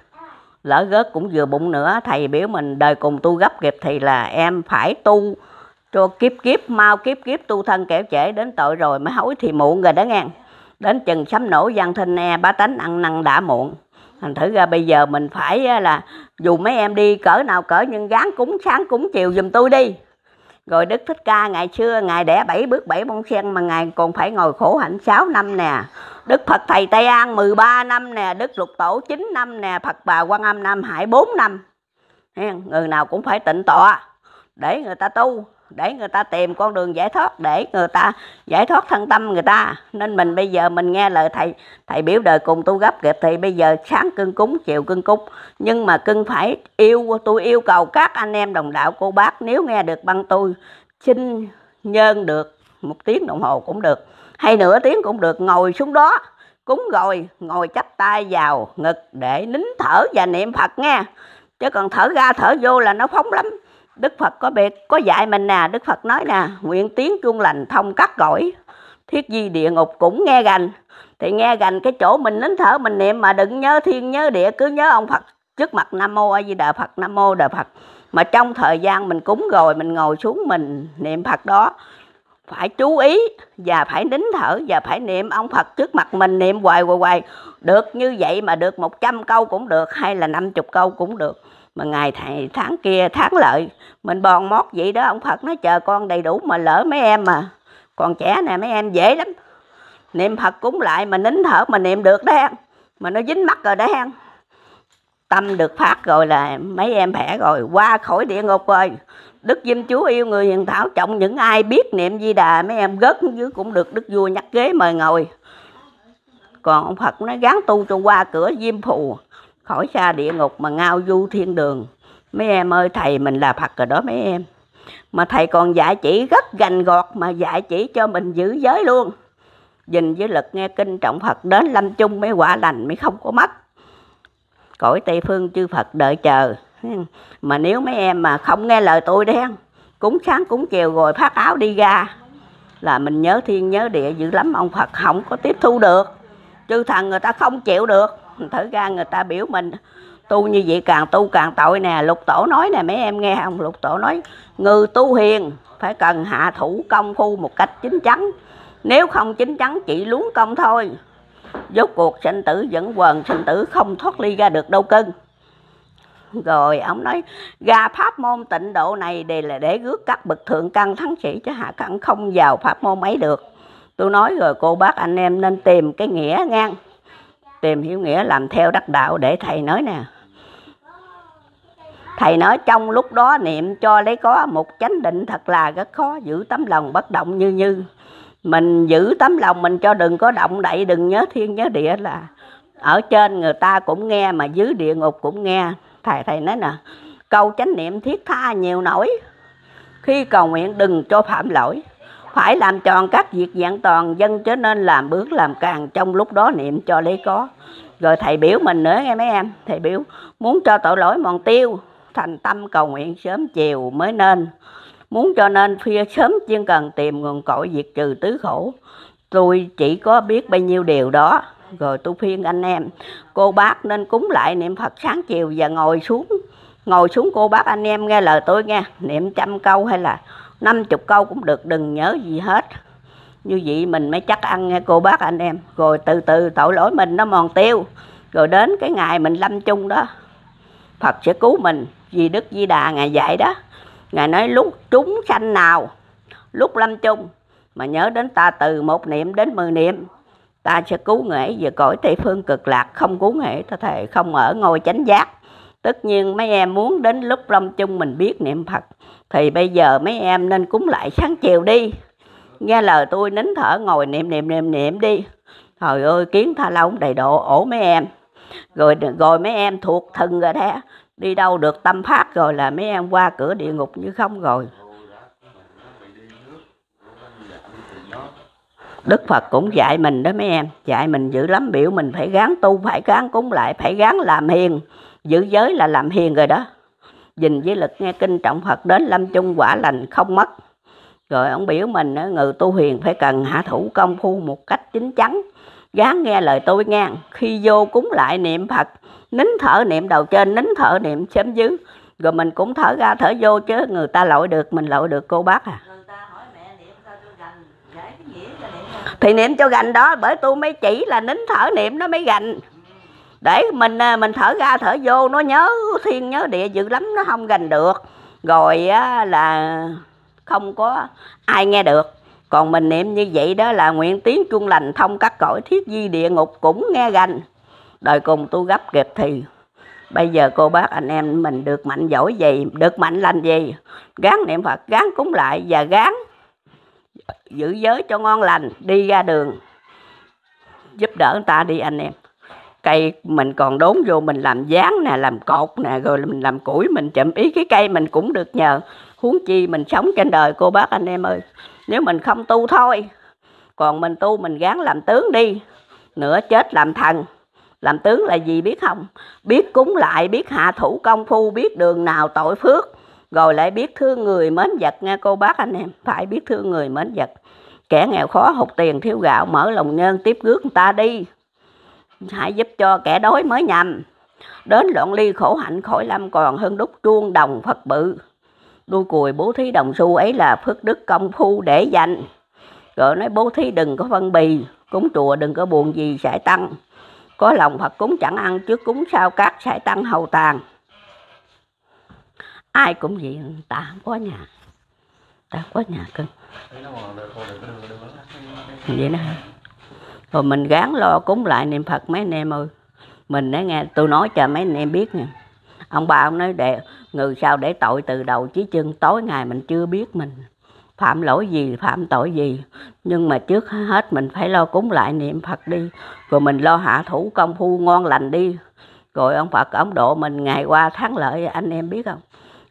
Lỡ gớt cũng vừa bụng nữa, thầy biểu mình đời cùng tu gấp kịp thì là em phải tu cho kiếp kiếp, mau kiếp kiếp, tu thân kẻo trễ đến tội rồi mới hối thì muộn rồi đó nghe. Đến chừng sấm nổ văn thinh e bá tánh ăn năn đã muộn. Thành thử ra bây giờ mình phải à, là dù mấy em đi cỡ nào cỡ nhưng gán cúng, sáng cúng chiều giùm tôi đi rồi Đức Thích Ca ngày xưa Ngài đẻ bảy bước bảy bông sen mà Ngài còn phải ngồi khổ hạnh 6 năm nè. Đức Phật Thầy Tây An 13 năm nè, Đức Lục Tổ 9 năm nè, Phật Bà Quan Âm Nam Hải 4 năm. Nghe, Người nào cũng phải tịnh tọa để người ta tu để người ta tìm con đường giải thoát, để người ta giải thoát thân tâm người ta. Nên mình bây giờ mình nghe lời thầy thầy biểu đời cùng tu gấp kịp thì bây giờ sáng cưng cúng, chiều cưng cúng. Nhưng mà cưng phải yêu, tôi yêu cầu các anh em đồng đạo, cô bác, nếu nghe được băng tôi xin nhân được, một tiếng đồng hồ cũng được. Hay nửa tiếng cũng được, ngồi xuống đó, cúng rồi, ngồi chắp tay vào ngực để nín thở và niệm phật nghe. Chứ còn thở ra thở vô là nó phóng lắm đức phật có biệt, có dạy mình nè. Đức phật nói nè, nguyện tiếng chuông lành thông cắt cõi, thiết di địa ngục cũng nghe gành. Thì nghe gành cái chỗ mình, nín thở mình niệm mà đừng nhớ thiên, nhớ địa, cứ nhớ ông phật. Trước mặt nam mô a di đà phật, nam mô đà phật. Mà trong thời gian mình cúng rồi, mình ngồi xuống mình niệm phật đó, phải chú ý và phải nín thở và phải niệm ông Phật trước mặt mình, niệm hoài hoài hoài. Được như vậy mà được 100 câu cũng được, hay là 50 câu cũng được mà ngày thầy, tháng kia tháng lợi, mình bòn mót vậy đó, ông Phật nó chờ con đầy đủ mà lỡ mấy em mà. Còn trẻ nè, mấy em dễ lắm. Niệm Phật cúng lại mà nín thở mà niệm được đó em. Mà nó dính mắt rồi đó em. Tâm được phát rồi là mấy em khỏe rồi, qua khỏi địa ngục rồi. Đức diêm chúa yêu người hiền thảo, trọng những ai biết niệm di đà, mấy em gớt dưới cũng được đức vua nhắc ghế mời ngồi. Còn ông phật nó gán tu cho qua cửa diêm phù khỏi xa địa ngục mà ngao du thiên đường. Mấy em ơi, thầy mình là phật rồi đó mấy em. Mà thầy còn dạy chỉ rất gành gọt mà dạy chỉ cho mình giữ giới luôn. Dình với lực nghe kinh trọng phật đến lâm chung mới quả lành, mới không có mất. Cõi tây phương chư phật đợi chờ. Mà nếu mấy em mà không nghe lời tôi đen cúng sáng cúng chiều rồi phát áo đi ra, là mình nhớ thiên nhớ địa dữ lắm. Ông phật không có tiếp thu được. Chư thần người ta không chịu được. thử ra người ta biểu mình, tu như vậy càng tu càng tội nè. Lục tổ nói nè, mấy em nghe không? Lục tổ nói, ngư tu hiền, phải cần hạ thủ công phu một cách chính chắn. Nếu không chính chắn, chỉ luống công thôi. Dốt cuộc sinh tử vẫn quần, sinh tử không thoát ly ra được đâu cưng. Rồi ông nói, ra pháp môn tịnh độ này để là để rước các bậc thượng căn thắng sĩ chứ hạ căn không vào pháp môn ấy được. Tôi nói, rồi cô bác anh em nên tìm cái nghĩa ngang tìm hiểu nghĩa làm theo đắc đạo để thầy nói nè. Thầy nói trong lúc đó niệm cho lấy có một chánh định thật là rất khó giữ tấm lòng bất động như như. Mình giữ tấm lòng mình cho đừng có động đậy, đừng nhớ thiên nhớ địa là ở trên người ta cũng nghe mà dưới địa ngục cũng nghe. Thầy thầy nói nè, câu chánh niệm thiết tha nhiều nổi khi cầu nguyện đừng cho phạm lỗi phải làm tròn các việc dạng toàn, dân trở nên làm bước làm càng trong lúc đó niệm cho lấy có. Rồi thầy biểu mình nữa nghe mấy em. Thầy biểu, muốn cho tội lỗi mòn tiêu, thành tâm cầu nguyện sớm chiều mới nên. Muốn cho nên phía sớm chuyên cần tìm nguồn cội diệt trừ tứ khổ. Tôi chỉ có biết bao nhiêu điều đó. Rồi tôi khuyên anh em, cô bác nên cúng lại niệm phật sáng chiều và ngồi xuống. Ngồi xuống cô bác anh em nghe lời tôi nghe. Niệm trăm câu hay là năm chục câu cũng được, đừng nhớ gì hết. Như vậy mình mới chắc ăn nghe cô bác anh em. Rồi từ từ tội lỗi mình nó mòn tiêu. Rồi đến cái ngày mình lâm chung đó, Phật sẽ cứu mình. Vì Đức Di Đà Ngài dạy đó, Ngài nói lúc chúng sanh nào, lúc lâm chung, mà nhớ đến ta từ một niệm đến mười niệm, ta sẽ cứu nghệ về cõi tây phương cực lạc, không cứu nghệ ta thề không ở ngôi chánh giác. Tất nhiên mấy em muốn đến lúc lâm chung mình biết niệm phật thì bây giờ mấy em nên cúng lại sáng chiều đi. Nghe lời tôi nín thở ngồi niệm niệm niệm niệm đi. Trời ơi, kiến tha long đầy độ ổ mấy em. Rồi rồi mấy em thuộc thần rồi đó. Đi đâu được tâm phát rồi là mấy em qua cửa địa ngục như không rồi. Đức Phật cũng dạy mình đó mấy em. Dạy mình dữ lắm, biểu mình phải gán tu, Phải gán cúng lại, Phải gán làm hiền. Giữ giới là làm hiền rồi đó. Dình với lực nghe kinh trọng Phật đến lâm chung quả lành không mất. Rồi ông biểu mình người tu hiền phải cần hạ thủ công phu một cách chính chắn. Gán nghe lời tôi nghe Khi vô cúng lại niệm Phật Nín thở niệm đầu trên Nín thở niệm chấm dưới. Rồi mình cũng thở ra thở vô chứ Người ta lội được mình lội được cô bác à. Thì niệm cho gành đó bởi tôi mới chỉ là nín thở niệm nó mới gành để mình à, mình thở ra thở vô nó nhớ thiên nhớ địa dữ lắm nó không gành được. Rồi á, là không có ai nghe được. Còn mình niệm như vậy đó là nguyện tiếng chuông lành thông các cõi thiết di địa ngục cũng nghe gành. Đời cùng tu gấp kịp thì bây giờ cô bác anh em mình được mạnh giỏi gì được mạnh lành gì gán niệm phật gán cúng lại và gán giữ giới cho ngon lành đi ra đường. Giúp đỡ người ta đi anh em cây mình còn đốn vô mình làm dán nè, làm cột nè, rồi mình làm củi, mình chậm ý cái cây mình cũng được nhờ. Huống chi mình sống trên đời cô bác anh em ơi. Nếu mình không tu thôi, còn mình tu mình gắng làm tướng đi nữa chết làm thần. Làm tướng là gì biết không? Biết cúng lại, biết hạ thủ công phu, biết đường nào tội phước, rồi lại biết thương người mến vật nghe cô bác anh em. Phải biết thương người mến vật. Kẻ nghèo khó hụt tiền, thiếu gạo, mở lòng nhân tiếp rước người ta đi hãy giúp cho kẻ đói mới nhầm đến loạn ly khổ hạnh khỏi lâm còn hơn đúc chuông đồng phật bự đuôi cùi bố thí đồng xu ấy là phước đức công phu để dành rồi nói bố thí đừng có phân bì cúng chùa đừng có buồn gì sẽ tăng có lòng phật cúng chẳng ăn trước cúng sao cát sẽ tăng hầu tàn ai cũng vậy ta không có nhà ta có nhà cưng vậy đó hả? Rồi mình gán lo cúng lại niệm phật mấy anh em ơi. Mình đã nghe, tôi nói cho mấy anh em biết nha. Ông bà ông nói để người sao để tội từ đầu chí chân, tối ngày mình chưa biết mình. Phạm lỗi gì, phạm tội gì. Nhưng mà trước hết mình phải lo cúng lại niệm phật đi. Rồi mình lo hạ thủ công phu ngon lành đi. Rồi ông phật, ông độ mình ngày qua tháng lợi, anh em biết không?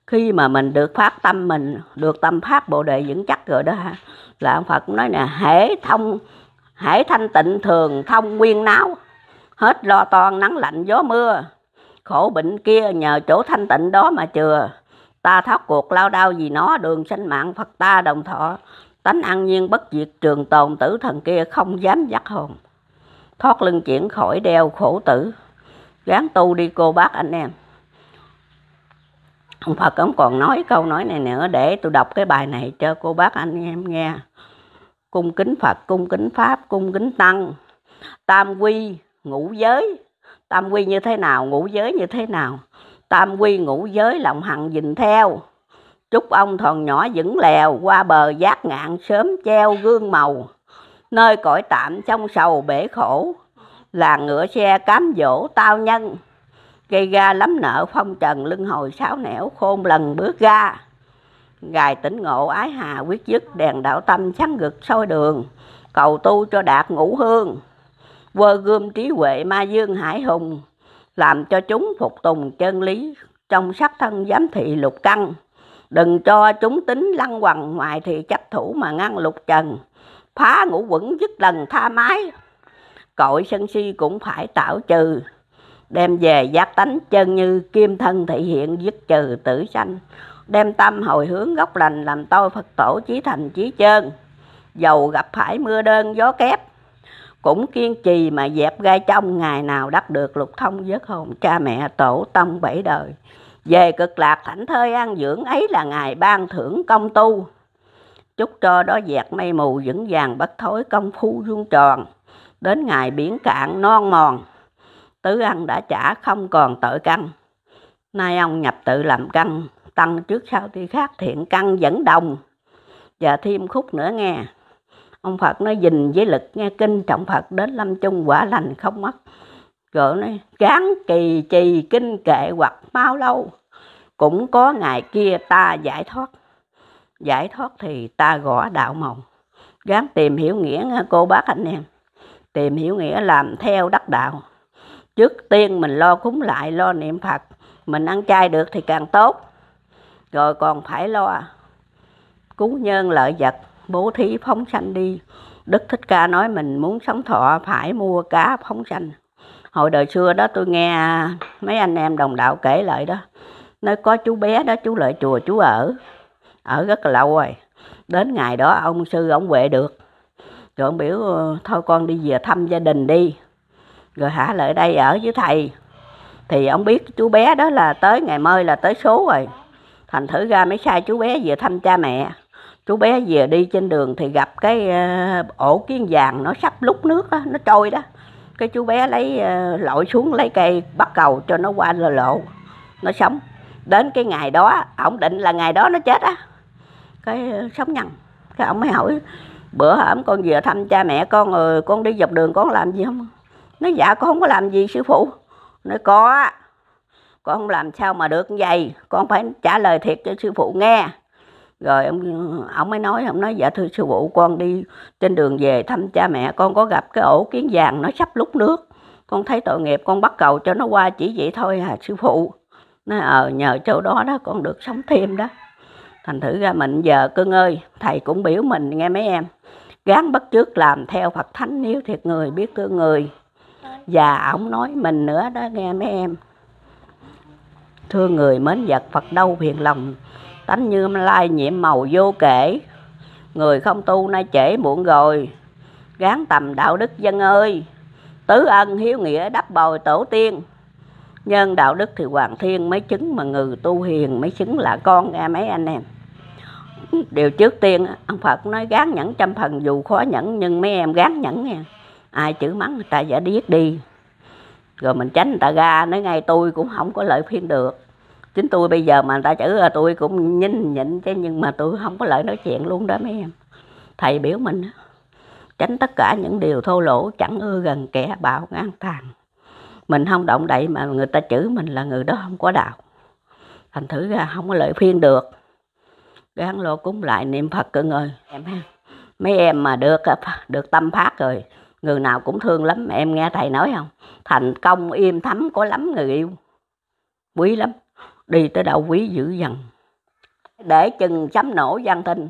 Khi mà mình được phát tâm mình, được tâm phát bộ đề vững chắc rồi đó ha, là ông phật cũng nói nè, hễ thông Hãy thanh tịnh thường thông nguyên náo, hết lo toan nắng lạnh gió mưa. Khổ bệnh kia nhờ chỗ thanh tịnh đó mà chừa. Ta thoát cuộc lao đao vì nó, đường sanh mạng phật ta đồng thọ. Tánh an nhiên bất diệt trường tồn tử thần kia không dám dắt hồn. Thoát lưng chuyển khỏi đeo khổ tử. Gán tu đi cô bác anh em. Ông Phật ông còn nói câu nói này nữa để tôi đọc cái bài này cho cô bác anh em nghe cung kính Phật, cung kính Pháp, cung kính Tăng. Tam quy, ngũ giới. Tam quy như thế nào, ngũ giới như thế nào? Tam quy, ngũ giới, lòng hằng dình theo. Chúc ông thòn nhỏ vững lèo, qua bờ giác ngạn sớm treo gương màu. Nơi cõi tạm trong sầu bể khổ, là ngựa xe cám dỗ tao nhân. Gây ra lắm nợ phong trần, lưng hồi sáo nẻo khôn lần bước ra gài tỉnh ngộ ái hà quyết dứt, đèn đạo tâm sáng gực soi đường. Cầu tu cho đạt ngũ hương. Quơ gươm trí huệ ma dương hải hùng, làm cho chúng phục tùng chân lý, trong sắc thân giám thị lục căn đừng cho chúng tính lăng quằn ngoài thì chấp thủ mà ngăn lục trần. Phá ngũ quẩn dứt lần tha mái. Cội sân si cũng phải tạo trừ. Đem về giác tánh chân như kim thân thể hiện dứt trừ tử sanh đem tâm hồi hướng gốc lành làm tôi phật tổ chí thành chí chân dầu gặp phải mưa đơn, gió kép, cũng kiên trì mà dẹp gai trong. Ngày nào đắc được lục thông giấc hồn, cha mẹ tổ tông bảy đời. Về cực lạc thảnh thơi an dưỡng, ấy là ngày ban thưởng công tu. Chúc cho đó dẹt mây mù, vững vàng bất thối công phu vuông tròn. Đến ngày biển cạn non mòn, tứ ăn đã trả không còn tội căn. Nay ông nhập tự làm căn tăng trước sau thì khác thiện căn vẫn đồng. Và thêm khúc nữa nghe, ông phật nói dình với lực nghe kinh, trọng phật đến lâm chung quả lành không mất. Rồi nói gán kỳ trì kinh kệ hoặc mau lâu, cũng có ngày kia ta giải thoát. Giải thoát thì ta gõ đạo mộng gán tìm hiểu nghĩa nghe cô bác anh em. Tìm hiểu nghĩa làm theo đắc đạo. Trước tiên mình lo cúng lại, lo niệm phật. Mình ăn chay được thì càng tốt rồi còn phải lo cứu nhân, lợi vật, bố thí phóng sanh đi. Đức thích ca nói mình muốn sống thọ, phải mua cá phóng sanh. Hồi đời xưa đó tôi nghe mấy anh em đồng đạo kể lại đó, nói có chú bé đó, chú lại chùa, chú ở ở rất là lâu rồi. Đến ngày đó ông sư ông huệ được. Rồi ông biểu ờ, thôi con đi về thăm gia đình đi. Rồi hả, lại đây ở với thầy. Thì ông biết chú bé đó là tới ngày mơi là tới số rồi thành thử ra mới sai chú bé về thăm cha mẹ. Chú bé về đi trên đường thì gặp cái ờ, ổ kiến vàng nó sắp lúc nước đó, nó trôi đó. Cái chú bé lấy ờ, lội xuống lấy cây bắt cầu cho nó qua lò lộ nó sống. Đến cái ngày đó ổng định là ngày đó nó chết á. Cái ờ, sống nhằn. Cái ông mới hỏi bữa ổng con về thăm cha mẹ con rồi con đi dọc đường con làm gì không? Nó dạ con không có làm gì sư phụ. Nó có con làm sao mà được như vậy. Con phải trả lời thiệt cho sư phụ nghe. Rồi ông ông mới nói ông nói dạ thưa sư phụ con đi trên đường về thăm cha mẹ. Con có gặp cái ổ kiến vàng nó sắp lúc nước. Con thấy tội nghiệp con bắt cầu cho nó qua chỉ vậy thôi à sư phụ. Nó ờ nhờ chỗ đó đó con được sống thêm đó. Thành thử ra mình giờ cưng ơi thầy cũng biểu mình nghe mấy em. Gắng bắt chước làm theo Phật thánh nếu thiệt người biết thương người. Và ổng nói mình nữa đó nghe mấy em thương người mến vật Phật đâu phiền lòng, tánh như lai nhiệm màu vô kể. Người không tu nay trễ muộn rồi, gán tầm đạo đức dân ơi. Tứ ân hiếu nghĩa đắp bồi tổ tiên. Nhân đạo đức thì hoàng thiên mới chứng mà người tu hiền, mới chứng là con nghe mấy anh em. Điều trước tiên ông Phật nói gán nhẫn trăm phần dù khó nhẫn, nhưng mấy em gán nhẫn nha ai chữ mắng người ta giả điếc đi rồi mình tránh người ta ra, nói ngay tôi cũng không có lợi phiên được. Chính tôi bây giờ mà người ta chữ là tôi cũng nhín nhịn chứ nhưng mà tôi không có lợi nói chuyện luôn đó mấy em. Thầy biểu mình tránh tất cả những điều thô lỗ, chẳng ưa gần kẻ bạo ngang tàn. Mình không động đậy mà người ta chữ mình là người đó không có đạo. Thành thử ra không có lợi phiên được. Gán lô cúng lại niệm phật cơ người em ha, mấy em mà được được tâm phát rồi người nào cũng thương lắm. Em nghe thầy nói không? Thành công im thấm có lắm người yêu. Quý lắm. Đi tới đâu quý dữ dằn. Để chừng chấm nổ văn tinh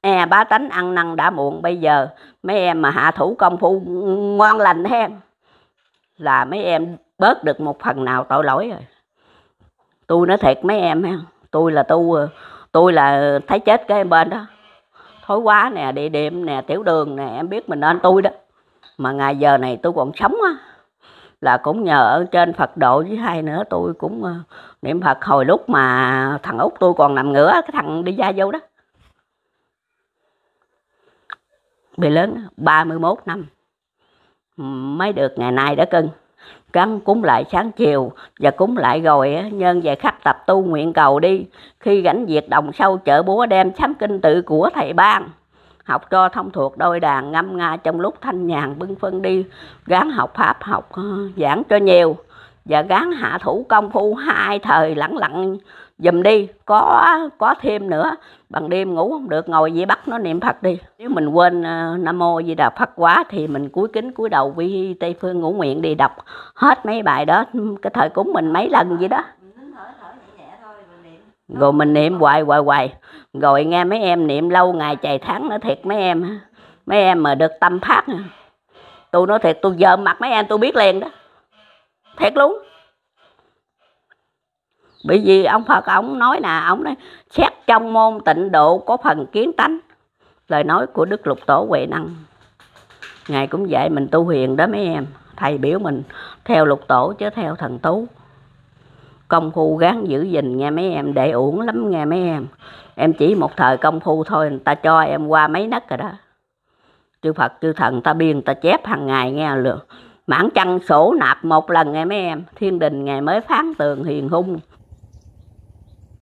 e bá tánh ăn năn đã muộn. Bây giờ mấy em mà hạ thủ công phu, ngoan lành hen là mấy em bớt được một phần nào tội lỗi rồi. Tôi nói thiệt mấy em ha tôi là tu, tôi là thấy chết cái bên đó. Thối quá nè, địa điểm nè, tiểu đường nè, em biết mình nên tôi đó mà ngày giờ này tôi còn sống á, là cũng nhờ ở trên Phật độ với hai nữa, tôi cũng ờ, niệm Phật hồi lúc mà thằng út tôi còn nằm ngửa, cái thằng đi ra vô đó. Bị lớn 31 năm, mới được ngày nay đó cưng. Cắn cúng lại sáng chiều và cúng lại rồi nhân về khắp tập tu nguyện cầu đi. Khi gánh việc đồng sâu chợ búa đem sám kinh tự của thầy ban học cho thông thuộc đôi đàn ngâm nga trong lúc thanh nhàn bưng phân đi. Gán học pháp học ờ, giảng cho nhiều. Và gán hạ thủ công phu hai thời lẳng lặng dùm đi. Có có thêm nữa. Bằng đêm ngủ không được ngồi dưới bắt nó niệm phật đi. Nếu mình quên uh, nam mô di đà phật quá thì mình cúi kính cúi đầu vi tây phương ngũ nguyện đi đọc hết mấy bài đó. Cái thời cúng mình mấy lần vậy đó rồi mình niệm hoài hoài hoài. Rồi nghe mấy em niệm lâu ngày chạy tháng nó thiệt mấy em. Mấy em mà được tâm phát à. tôi nói thiệt, tôi giờ mặt mấy em, tôi biết liền đó. Thiệt luôn. Bởi vì ông Phật, ông nói nè, ông nói, xét trong môn tịnh độ có phần kiến tánh. Lời nói của Đức Lục Tổ Huệ Năng. Ngài cũng vậy mình tu hiền đó mấy em. Thầy biểu mình, theo lục tổ chứ theo thần tú công phu gắng giữ gìn, nghe mấy em để uổng lắm, nghe mấy em. Em chỉ một thời công phu thôi, người ta cho em qua mấy nấc rồi đó. Chư Phật, chư thần, ta biên, ta chép hàng ngày nghe lượt. Mãn trăng sổ nạp một lần nghe mấy em. Thiên đình ngày mới phán tường hiền hung.